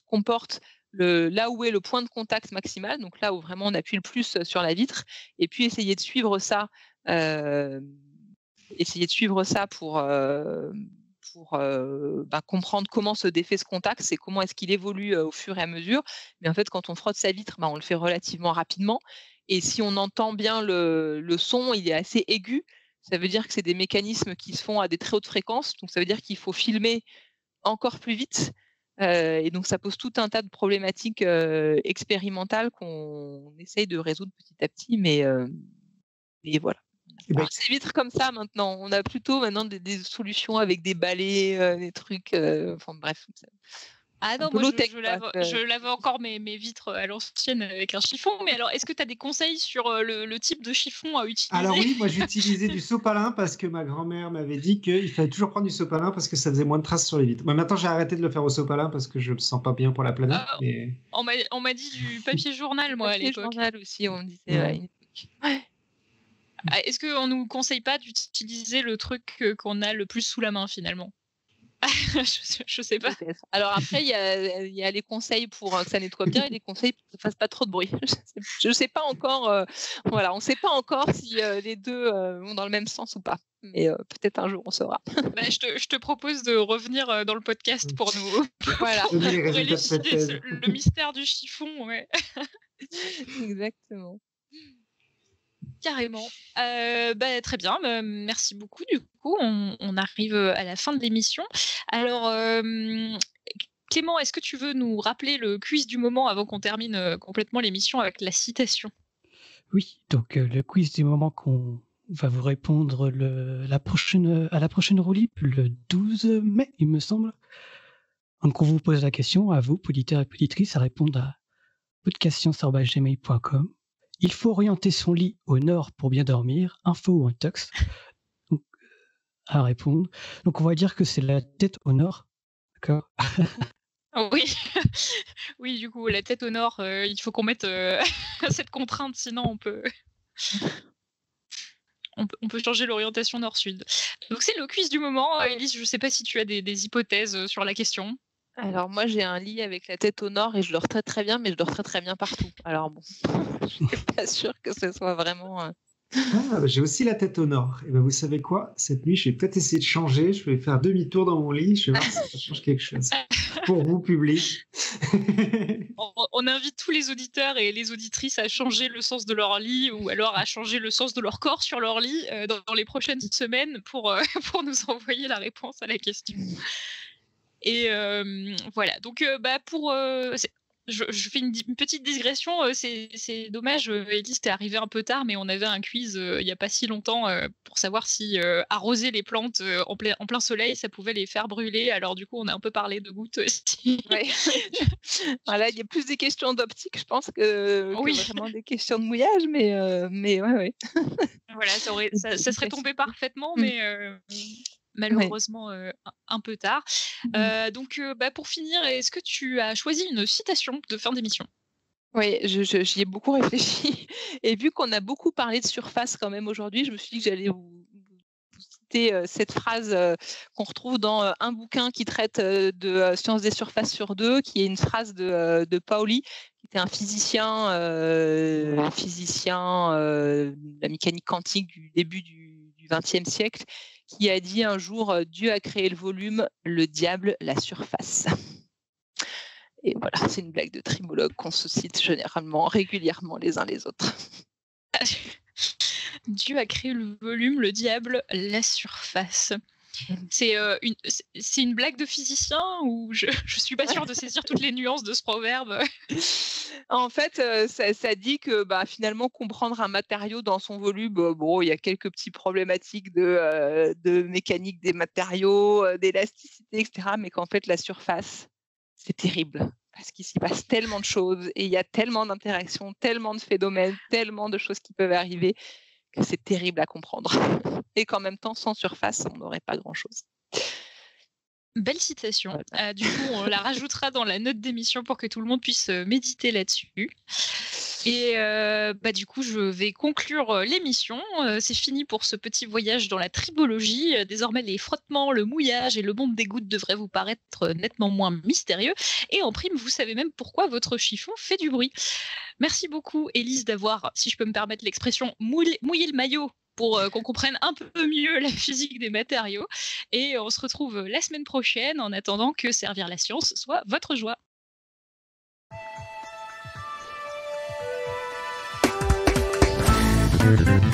là où est le point de contact maximal, donc là où vraiment on appuie le plus sur la vitre, et puis essayer de suivre ça, essayer de suivre ça pour, pour ben, comprendre comment se défait ce contact, c'est comment est-ce qu'il évolue au fur et à mesure. Mais en fait, quand on frotte sa vitre, ben, on le fait relativement rapidement. Et si on entend bien le, le son, il est assez aigu. Ça veut dire que c'est des mécanismes qui se font à des très hautes fréquences. Donc ça veut dire qu'il faut filmer encore plus vite et donc, ça pose tout un tas de problématiques expérimentales qu'on essaye de résoudre petit à petit, mais, mais voilà. Ben c'est vite comme ça maintenant. On a plutôt maintenant des, solutions avec des balais, des trucs. enfin bref, ah non, moi, je, lave, encore mes, mes, vitres à l'ancienne avec un chiffon. Mais alors, est-ce que tu as des conseils sur euh, le, type de chiffon à utiliser? Alors oui, moi j'utilisais du sopalin parce que ma grand-mère m'avait dit qu'il fallait toujours prendre du sopalin parce que ça faisait moins de traces sur les vitres. maintenant, j'ai arrêté de le faire au sopalin parce que je me sens pas bien pour la planète. Ah, on m'a dit du papier journal, moi, à l'époque. journal aussi, on disait. Ah, est-ce qu'on nous conseille pas d'utiliser le truc euh, qu'on a le plus sous la main finalement? je, sais pas. Alors après, il y a, les conseils pour euh, que ça nettoie bien et les conseils pour que ça fasse pas trop de bruit. Je ne sais pas encore. Euh, voilà, on ne sait pas encore si euh, les deux vont dans le même sens ou pas. Mais peut-être un jour on saura. Bah, je, te, je, te, propose de revenir dans le podcast pour nous. voilà. le mystère du chiffon. Ouais. Exactement. Carrément. Euh, bah, très bien, bah, merci beaucoup. Du coup, on, arrive à la fin de l'émission. Alors, Clément, est-ce que tu veux nous rappeler le quiz du moment avant qu'on termine complètement l'émission avec la citation? Oui, donc le quiz du moment qu'on va vous répondre le, la prochaine, à la prochaine roue le 12 mai, il me semble. Donc on vous pose la question à vous, auditeurs et auditrices, à répondre à podcastscience.gmail.com. Il faut orienter son lit au nord pour bien dormir. Info ou un tox Donc, à répondre. Donc on va dire que c'est la tête au nord. D'accord Oui, oui, du coup, la tête au nord, euh, il faut qu'on mette euh, cette contrainte, sinon on peut... on peut, changer l'orientation nord-sud. Donc c'est le quiz du moment. Elise, je ne sais pas si tu as des hypothèses euh, sur la question. Alors moi j'ai un lit avec la tête au nord et je dors très très bien, mais je dors très très bien partout. Alors bon, je suis pas sûre que ce soit vraiment. Euh, ah, bah, j'ai aussi la tête au nord. Et ben vous savez quoi? Cette nuit, je vais peut-être essayer de changer. Je vais faire demi-tour dans mon lit. Je vais voir si ça change quelque chose. Pour vous, public. on, invite tous les auditeurs et les auditrices à changer le sens de leur lit ou alors à changer le sens de leur corps sur leur lit euh, dans, les prochaines semaines pour, euh, pour nous envoyer la réponse à la question. Et voilà, donc bah, pour je, fais une, petite digression. c'est dommage, Elise, t'es arrivé un peu tard, mais on avait un quiz il n'y a pas si longtemps pour savoir si arroser les plantes en, plein, en plein soleil, ça pouvait les faire brûler. Alors du coup, on a un peu parlé de gouttes aussi. voilà, il y a plus des questions d'optique, je pense, que, vraiment des questions de mouillage, mais, mais ouais, ouais. voilà, ça, ça, serait tombé parfaitement, mmh. mais malheureusement un peu tard. Mmh. donc, bah, pour finir, est-ce que tu as choisi une citation de fin d'émission? Oui, j'y ai beaucoup réfléchi. Et vu qu'on a beaucoup parlé de surface quand même aujourd'hui, je me suis dit que j'allais vous, citer cette phrase qu'on retrouve dans un bouquin qui traite de sciences des surfaces sur deux, qui est une phrase de, de Pauli, qui était un physicien, physicien de la mécanique quantique du début du XXe siècle, qui a dit un jour euh, Dieu a créé le volume, le diable la surface. Et voilà, c'est une blague de trimologue qu'on se cite généralement, régulièrement les uns les autres. Dieu a créé le volume, le diable la surface. C'est euh, une, une, blague de physicien ou je ne suis pas sûre de saisir toutes les nuances de ce proverbe? En fait, euh, ça, dit que bah, finalement, comprendre un matériau dans son volume, bah, bon, il y a quelques petites problématiques de, euh, de mécanique des matériaux, d'élasticité, etc. Mais qu'en fait, la surface, c'est terrible parce qu'il s'y passe tellement de choses et il y a tellement d'interactions, tellement de phénomènes, tellement de choses qui peuvent arriver que c'est terrible à comprendre. Et qu'en même temps, sans surface, on n'aurait pas grand-chose. Belle citation. Euh, du coup, on la rajoutera dans la note d'émission pour que tout le monde puisse euh, méditer là-dessus. Et euh, bah, du coup, je vais conclure l'émission. c'est fini pour ce petit voyage dans la tribologie. désormais, les frottements, le mouillage et le monde des gouttes devraient vous paraître nettement moins mystérieux. Et en prime, vous savez même pourquoi votre chiffon fait du bruit. Merci beaucoup, Élise, d'avoir, si je peux me permettre l'expression, mouillé le maillot pour euh, qu'on comprenne un peu mieux la physique des matériaux. Et on se retrouve la semaine prochaine en attendant que servir la science soit votre joie. Mm-hmm.